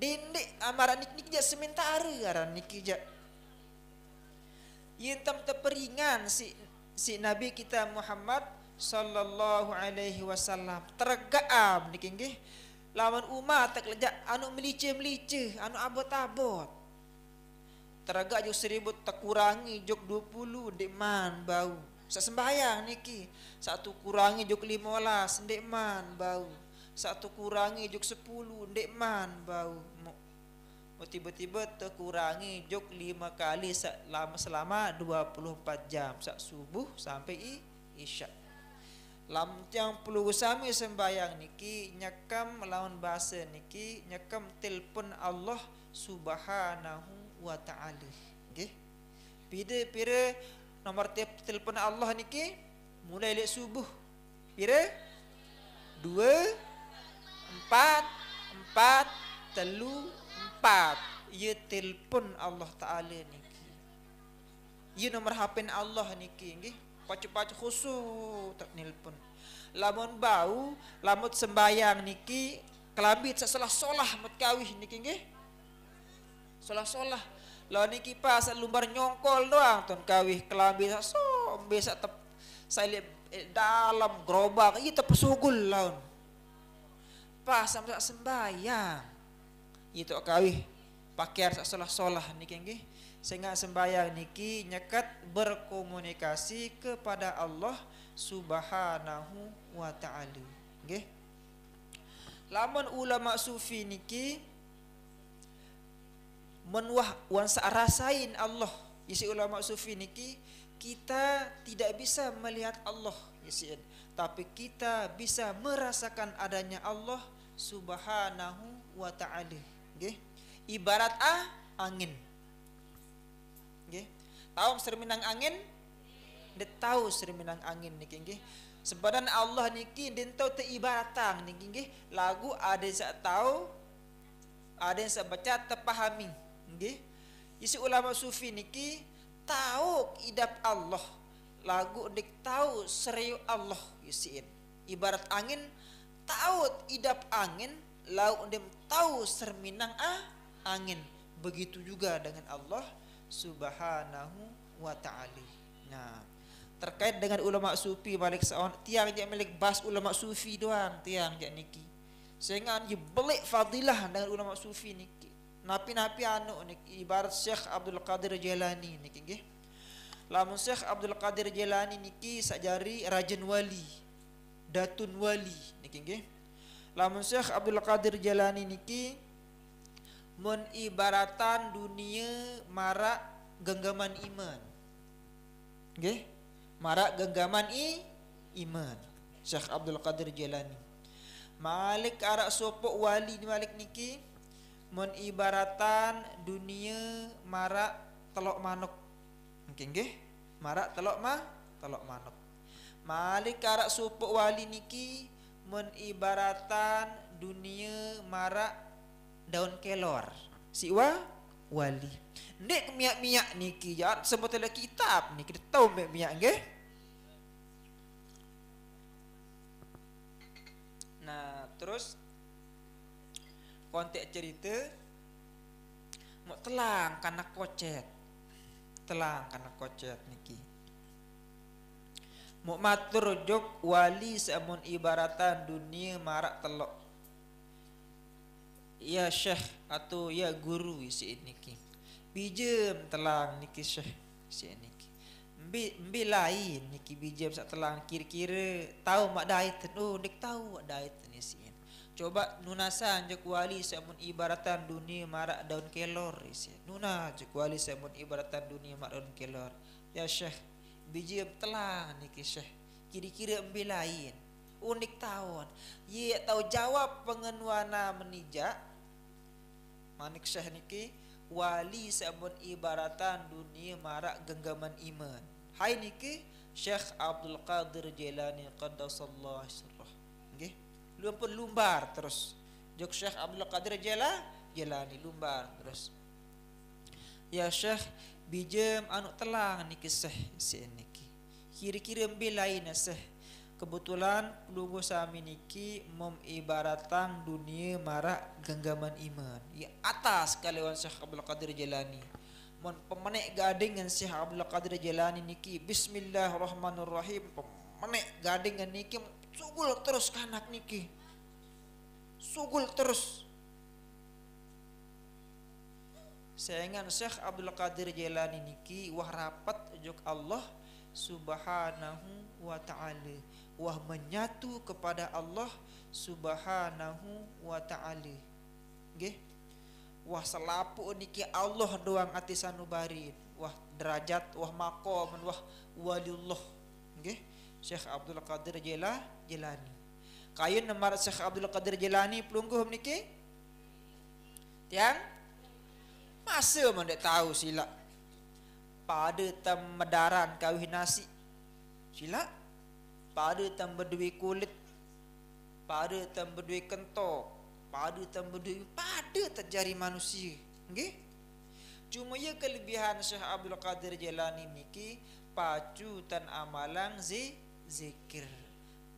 Dindi amaran niki niki ja sementara aran niki ja Yintam teperingan si si Nabi kita Muhammad sallallahu alaihi wasallam tergaam niki nggih lawan umat tak lejak anu melice-melice anu abot-abot. Teragak jo seribu tak kurangi jok 20 dek man bau. Sembahyang niki satu kurangi jok 15 dek man bau. Satu kurangi jok 10 dek man bau. Mau tiba-tiba terkurangi jok lima kali selama selama 24 jam. Sak subuh sampai isya lam tiang perlu sami sembayang niki nyakam melawan bahasa niki nyakam telpon Allah subhanahu wa ta'ala. Pira pira nomor telpon Allah niki mulai lek subuh. Pira? Dua empat empat telu empat. Ia telpon Allah Taala niki. Ia nomor HP Allah niki nggih pacu-pacu khusus tak nelpon. Lamun bau lamun sembayang niki kelambit sesalah solah mat kawih niki nggih. Solah solah lawan niki pas lumbar nyongkol doang ton kawih kelambit so bisa tep saya eh, dalam gerobak. Iya terpesugul lawan pas sampai sembayang itu kawih pakaian solah-solah niki nggih sehingga sembahyang niki nyekat berkomunikasi kepada Allah Subhanahu wa taala. Nggih lamun ulama sufi niki menuah wan rasain Allah. Isi ulama sufi niki kita tidak bisa melihat Allah isi tapi kita bisa merasakan adanya Allah Subhanahu wa taala. Nggih ibarat ah angin tahu serminang angin? Dia tahu serminang angin niki nggih sebadan Allah niki den tahu te ibaratan niki nggih lagu ada yang tahu ada yang baca terpahami nggih isi ulama sufi niki tahu idap Allah. Lagu dik tahu seriu Allah isiin ibarat angin tahu idap angin. Lau dem tahu serminang ah angin. Begitu juga dengan Allah subhanahu wa ta'ala. Nah. Terkait dengan ulama sufi balik seorang tiang je milik bas ulama sufi doang tiang je niki. Sehingga dia belik fadilah dengan ulama sufi niki. Napi-napi anu niki ibarat Syekh Abdul Qadir Jailani niki nggih lamun Syekh Abdul Qadir Jailani niki sajari rajin wali datun wali niki nggih lamun Syekh Abdul Qadir Jalani niki menibaratan dunia marak genggaman iman. Nggih? Marak genggaman i iman. Syekh Abdul Qadir Jalani. Malik arak sopok wali ni Malik niki menibaratan dunia marak telok manuk. Nggih nggih? Marak telok mah telok manuk. Malik arak sopok wali niki menibaratan dunia marak daun kelor. Siwa wali. Ndek miak-miak niki ya sebut dalam kitab ni kita tahu miak-miak nggih. Nah, terus konteks cerita mau telang karena kocet. Telang karena kocet niki. Mau matur jok wali samun ibaratan dunia marak telok. Ya syekh atau ya guru isi niki. Bijem telang niki syekh isi niki. Mbi lain niki bijem sak telang kira-kira tahu mak dait oh dik tahu mak dait ni isi. Coba nunasan jek wali samun ibaratan dunia marak daun kelor isi. Nuna jek wali samun ibaratan dunia marak daun kelor. Ya syekh biji telang niki syekh kira-kira ambil lain unik tahun ye tahu jawab pengenuana menijak manik syekh niki wali sabun ibaratan dunia marak genggaman iman. Hai niki Syekh Abdul Qadir Jilani qaddasallahu sirrah nggih? Lumpur lumbar terus. Jok Syekh Abdul Qadir Jilani Jilani lumbar terus. Ya Syekh bijem anu telang niki seh si niki. Kira-kira ambil lain seh kebetulan pelunggu sami niki ibaratan dunia marak genggaman iman. Ya atas kalian Syekh Abdul Qadir Jilani mon pemenek gading dengan Syekh Abdul Qadir Jilani niki bismillahirrahmanirrahim. Pemenek gading dengan niki sugul terus kanak niki. Sugul terus. Sayangan Syekh Abdul Qadir Jailani niki wah rapat juk Allah Subhanahu wa taala wah menyatu kepada Allah Subhanahu wa taala. Nggih. Wah selapu niki Allah doang ati sanubarin. Wah derajat, wah maqam, wah waliullah. Nggih. Syekh Abdul Qadir Jailani. Kayun nomor Syekh Abdul Qadir Jailani pelungguh niki. Tiang Masa mana tahu sila Pada tam medaran kahwin nasi Sila Pada tam berdui kulit Pada tam berdui kentok Pada tam berdui Pada terjadi manusia okay? Cuma ya kelebihan Syekh Abdul Qadir Jalani niki Pacu tan amalan zi zikir.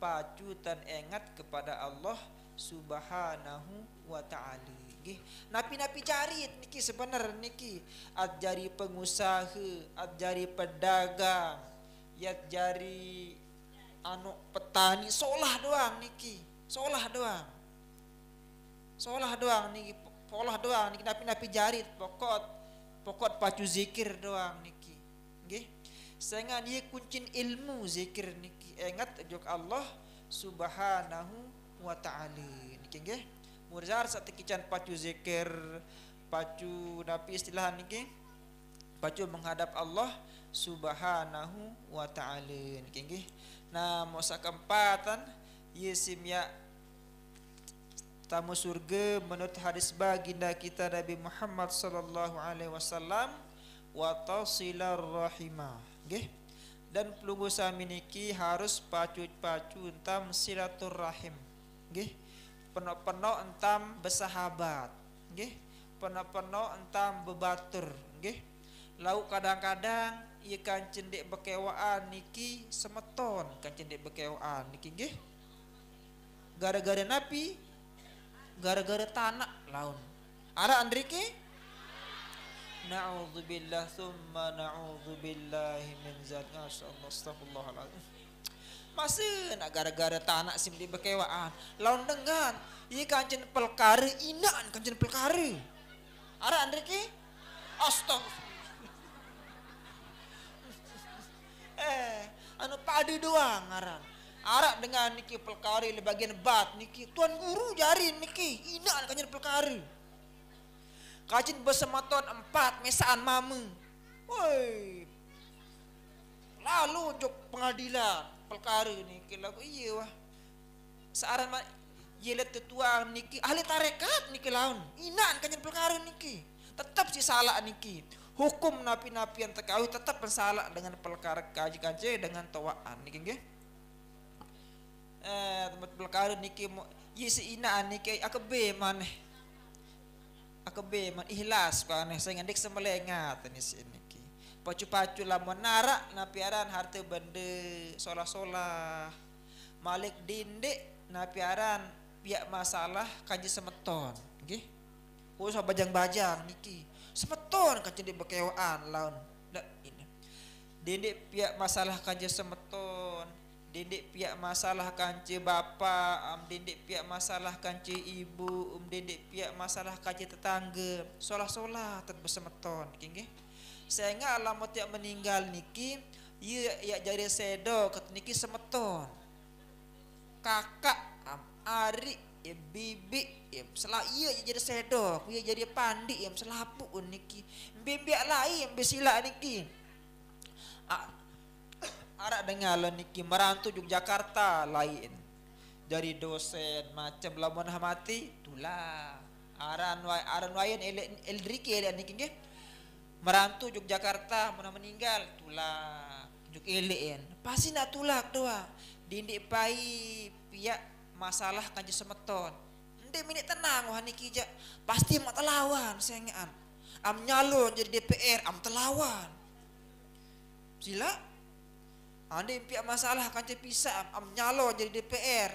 Pacu tan ingat kepada Allah Subhanahu wa ta'ala nggih napi-napi jari niki sebenar niki. Ad jari pengusaha ad jari pedagang yat jari anu petani solah doang niki. Solah doang. Solah doang niki polah doang niki napi-napi jari pokok pokok pacu zikir doang niki. Nggih? Sehingga dia kuncin ilmu zikir niki. Ingat juk Allah subhanahu wa ta'ala niki nggih? Murzar satu kican pacu zikir pacu nabi istilah niki. Pacu menghadap Allah subhanahu wa ta'ala. Niki nggih nah masa keempatan yesim ya tamu surga menurut hadis baginda kita Nabi Muhammad sallallahu alaihi wasallam wa tasilar rahimah. Nggih dan pelunggu sami niki harus pacu-pacu entam silaturrahim nggih penuh-penuh entam bersahabat. Nggih penuh-penuh entam bebatur nggih lau kadang-kadang ia kan cendek bekewaan niki semeton kan cendek bekewaan niki nggih gara-gara napi gara-gara tanah laun ada andriki Na'udzubillah thumma na'udzubillahi min zalika astaghfirullahaladzim Masa nak gara-gara tak nak sim di berkewaan. Lawan dengan. Ia kancen pelkara. Inaan kancen pelkara. Ara Andre ke? Astagfirullah. Eh, anu padu doang aran. Ara dengan niki pelkara le bagian bat niki tuan guru jari niki inaan kancen pelkara. Kacin bersematon empat mesaan mama. Woi. Lalu jok pengadilan perkara ni kalau iya wah searan mak yelet tetua niki ahli tarekat niki laun inan kanyen perkara niki tetap si salah niki hukum napi-napi yang terkawin tetap bersalah dengan perkara kaji kaji dengan tawaan niki nggih. Eh tempat perkara niki ye si inan niki akebe maneh. Akebe man ikhlas kaneh saya ngandik semelengat ni sini pacu-pacu lah menara napiaran harta benda solah-solah. Malik dindik napiaran pihak masalah kanji semeton nggih. Oh so bajang-bajang niki semeton kanji di bekewaan laun dak ini. Dindik pihak masalah kanji semeton. Dindik pihak masalah kanji bapa um, dindik pihak masalah kanji ibu um, dindik pihak masalah kanji tetangga. Solah-solah tetap semeton nggih saya ingat alamat yang meninggal niki ia ya jadi sedo kat niki semeton. Kakak am ari ya bibi ya selah ia jadi sedo ia jadi pandi ya selapu niki bibi lain bisila niki ah, <coughs> arak dengar lah niki merantau Yogyakarta lain. Dari dosen macam lamun mati tulah aran wai aran wayan eldriki elek niki nggih. Merantau Yogyakarta mana meninggal tulah juk elek pasti nak tulak doa dindik pai pihak masalah kanji semeton. Ndek minit tenang wah niki jak pasti mak telawan sengaan am nyalon jadi DPR am telawan sila? Ande pihak masalah kanji pisah am, am nyalon jadi DPR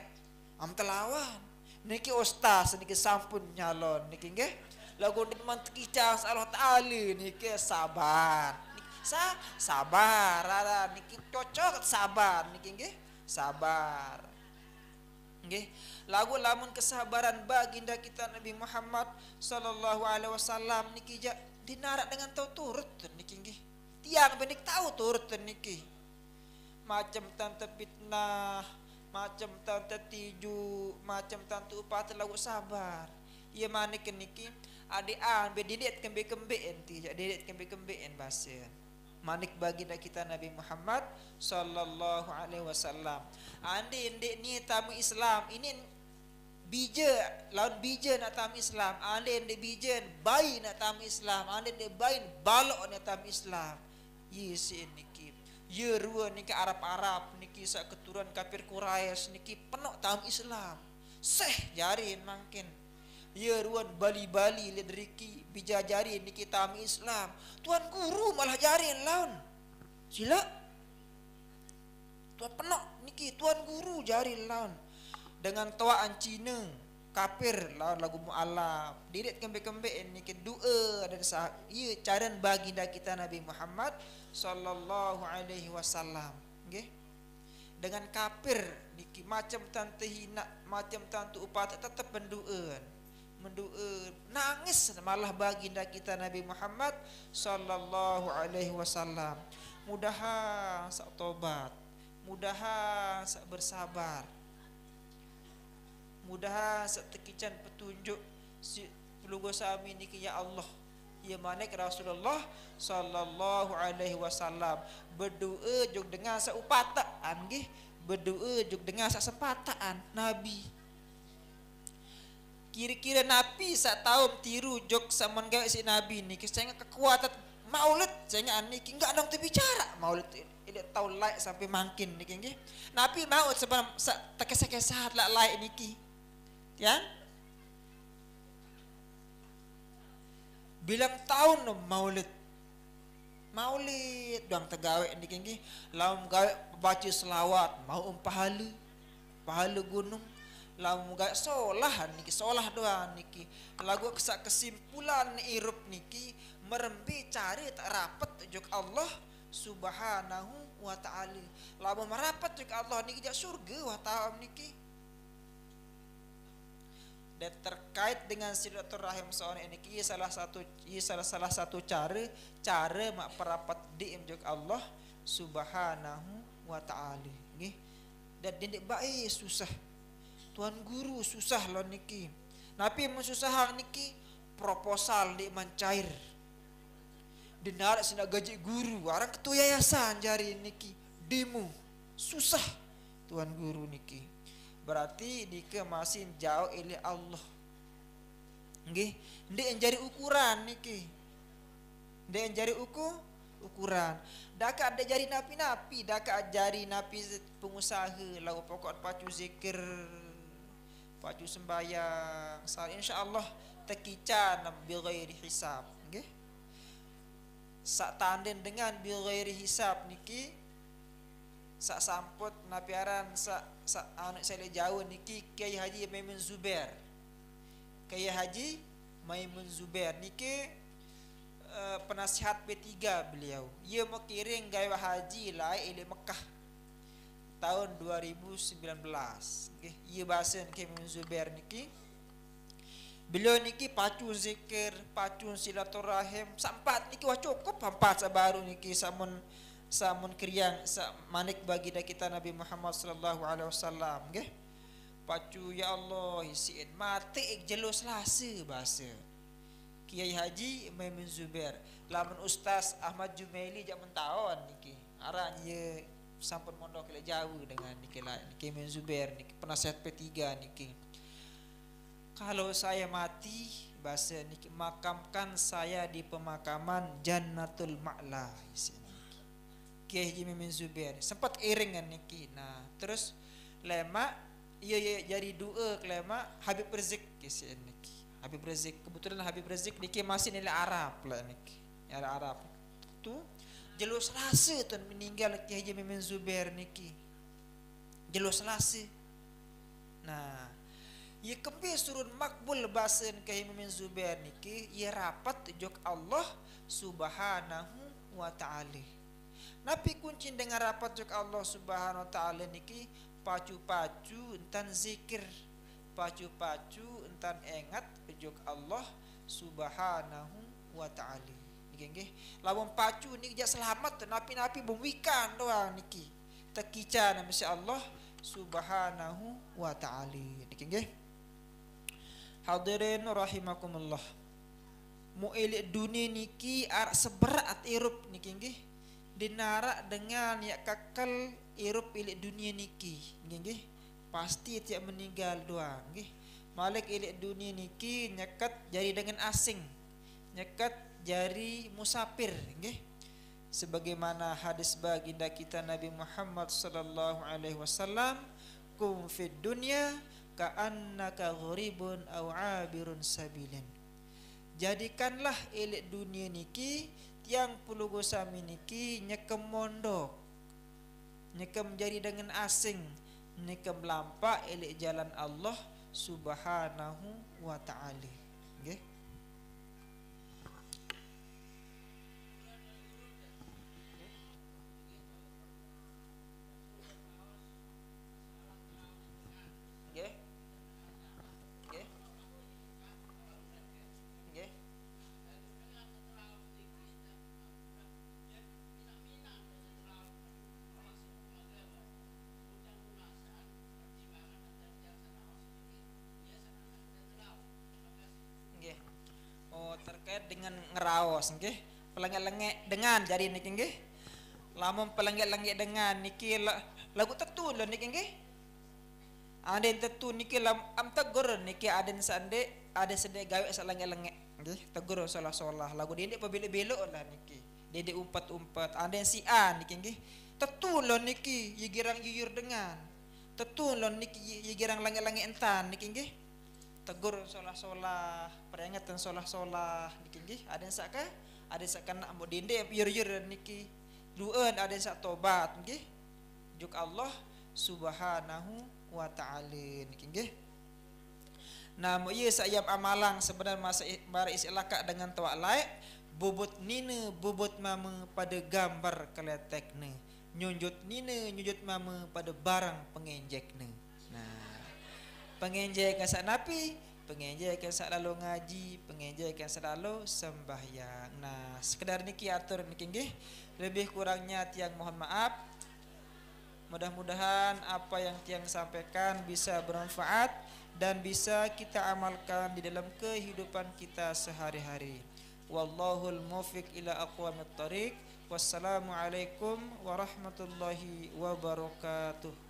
am telawan niki ustaz niki sampun nyalon. Niki nggih? Lagu di mantikicang Allah Ta'ala niki sabar. Sa sabar. Ada niki cocok sabar. Niki nggih? Sabar nggih lagu lamun kesabaran baginda kita Nabi Muhammad sallallahu alaihi wasallam niki ja dinarak dengan tau turut niki nggih. Tiang benik tahu turut niki macam tante fitnah macam tante tiju macam tante upat lagu sabar. Ia manik niki adik an bedidet kembe kembe enti ja dedet kembe kembe en bahasa manik baginda kita Nabi Muhammad sallallahu alaihi wasallam. Andi indik ni tamu Islam ini bija lawan bija nak tamu Islam. Andi indik bija bayi nak tamu Islam. Andi indik bayi balok nak tamu Islam. Yes niki. Ye rua niki Arab-Arab niki sak keturunan kafir Quraisy niki penuh tamu Islam. Seh jarin makin. Ye ruan Bali-Bali ledriki bijajari niki tamu Islam. Tuan guru malah jarin laun. Sila. Tuan penok niki tuan guru jarin laun. Dengan tuaan Cina kafir lawan lagu mu'alaf. Dirit kembe-kembe niki doa dan sah. Ia cara baginda kita Nabi Muhammad sallallahu alaihi wasallam. Nggih. Dengan kafir niki macam tante hina macam tante upat tetap mendoa mendoa nangis malah baginda kita Nabi Muhammad sallallahu alaihi wasallam. Mudahan sak tobat mudahan sak bersabar mudahan sak tekican petunjuk si pelugo sami niki ya Allah. Ya manik Rasulullah sallallahu alaihi wasallam. Berdoa jog dengan sak nggih berdoa jog dengan sak sepataan nabi kira-kira Nabi sak tahu tiru jok saman gawe si Nabi ni saya kekuatan maulid saya ni enggak dong bicara maulid ini tahu like sampai makin ni nggih Nabi mau sebab tak kesah-kesah lah like niki ya? Bilang tahun maulid maulid doang tegawe niki nggih laum gawe baca selawat mau um pahala. Pahala gunung lamu gak solah niki solah doa niki. Lagu kesak kesimpulan irup niki merembi cari tak rapat juk Allah subhanahu wa ta'ala. Lamu merapat juk Allah niki jak surga wa ta'ala niki. Dan terkait dengan silaturahim seorang ini ia salah satu salah salah satu cara cara mak perapat di juk Allah subhanahu wa ta'ala. Nggih. Dan dindik baik susah Tuan guru susah lah niki. Napi susah niki proposal di mencair. Dinar sina gaji guru, orang ketua yayasan jari niki. Demo susah tuan guru niki. Berarti dike masih jauh ili Allah. Nggih, ndek jari ukuran niki. Ndek jari uku ukuran. Dak ada jari napi-napi, dak jari napi pengusaha lagu pokok pacu zikir Paju sembayang Saat insyaAllah Tekican Bighairi hisab. Okay? Sak tanden dengan Bighairi hisab niki Sak samput Napiaran Sak, sak anak saya jauh niki Kiai Haji Maimun Zubair. Kiai Haji Maimun Zubair Niki uh, Penasihat P3 beliau. Ia mengiring gaya haji lah Ili Mekah tahun 2019 okay. ia bahasa ke Zubair niki. Beliau niki pacu zikir pacu silaturahim. Sampat niki wah cukup empat baru niki samun samun kriang sa manik bagi kita Nabi Muhammad sallallahu alaihi wasallam nggih pacu ya Allah isiin mati ik jelo selasa bahasa. Kiai Haji Maimun Zubair lamun Ustaz Ahmad Jumaili jak mentawon niki. Aran ye sampun mondok ke jauh dengan niki lah niki Min Zubair niki penasihat P3 niki kalau saya mati bahasa niki makamkan saya di pemakaman Jannatul Ma'la isi niki Kiai Min Zubair sempat iring dengan niki nah terus lema iya iya jadi dua kelema Habib Rizik isi niki Habib Rizik kebetulan Habib Rizik niki masih nilai Arab lah niki nilai Arab tu jalur selasa tuan meninggal Kiai Haji Mimin Zubair niki jalur selasa. Nah ia kembi surun makbul bahasan Kiai Mimin Zubair niki ia rapat jok Allah subhanahu wa ta'ala. Nabi kunci dengan rapat jok Allah subhanahu wa ta'ala niki pacu-pacu entan zikir. Pacu-pacu entan ingat jok Allah subhanahu wa ta'ala nggih lawan pacu ni dia selamat napi-napi bumikan doang niki. Tekica nama si Allah subhanahu wa taala. Niki nggih hadirin rahimakumullah. Mu elik dunia niki ar seberat irup niki nggih dinara dengan ya kakal irup elik dunia niki nggih pasti tiap meninggal doang nggih Malik elik dunia niki nyekat jadi dengan asing. Nyekat jari musafir nggih. Sebagaimana hadis baginda kita Nabi Muhammad sallallahu alaihi wasallam kum fid dunya ka annaka gharibun aw abirun sabilin. Jadikanlah elik dunia niki tiang puluh gosami niki nyekem mondok nyekem jadi dengan asing nyekem lampak elik jalan Allah subhanahu wa ta'ala nggih terkait dengan ngeraos nggih? Pelengek-lengek dengan jadi niki nggih? Lamun pelengek-lengek dengan niki lagu tetu lho niki nggih? Ada tetu niki lam am tegur niki ada sande ada sende gawe selengek-lengek nggih? Tegur salah-salah lagu dia pebelok-belok lah niki. Dia umpat-umpat ada si A niki nggih? Tetu lho niki yigirang yuyur dengan. Tetu lho niki yigirang langit-langit entan niki nggih tegur solah-solah peringatan solah-solah niki nggih ada yang sak ada yang sak nak ambo dinde yur-yur niki. Dueun ada yang sak tobat nggih juk Allah subhanahu wa ta'ala niki nggih Namu ia sayap amalang sebenarnya masa bara isilaka dengan tuak laik bubut nina bubut mama pada gambar keletekne nyunjut nina nyunjut mama pada barang pengenjekne pengenjai kan sak napi pengenjai kan lalu ngaji pengenjai kan selalu sembahyang. Nah sekedar niki atur niki nggih. Lebih kurangnya tiang mohon maaf. Mudah-mudahan apa yang tiang sampaikan bisa bermanfaat dan bisa kita amalkan di dalam kehidupan kita sehari-hari. Wallahul mufiq ila aqwamit thariq wassalamualaikum warahmatullahi wabarakatuh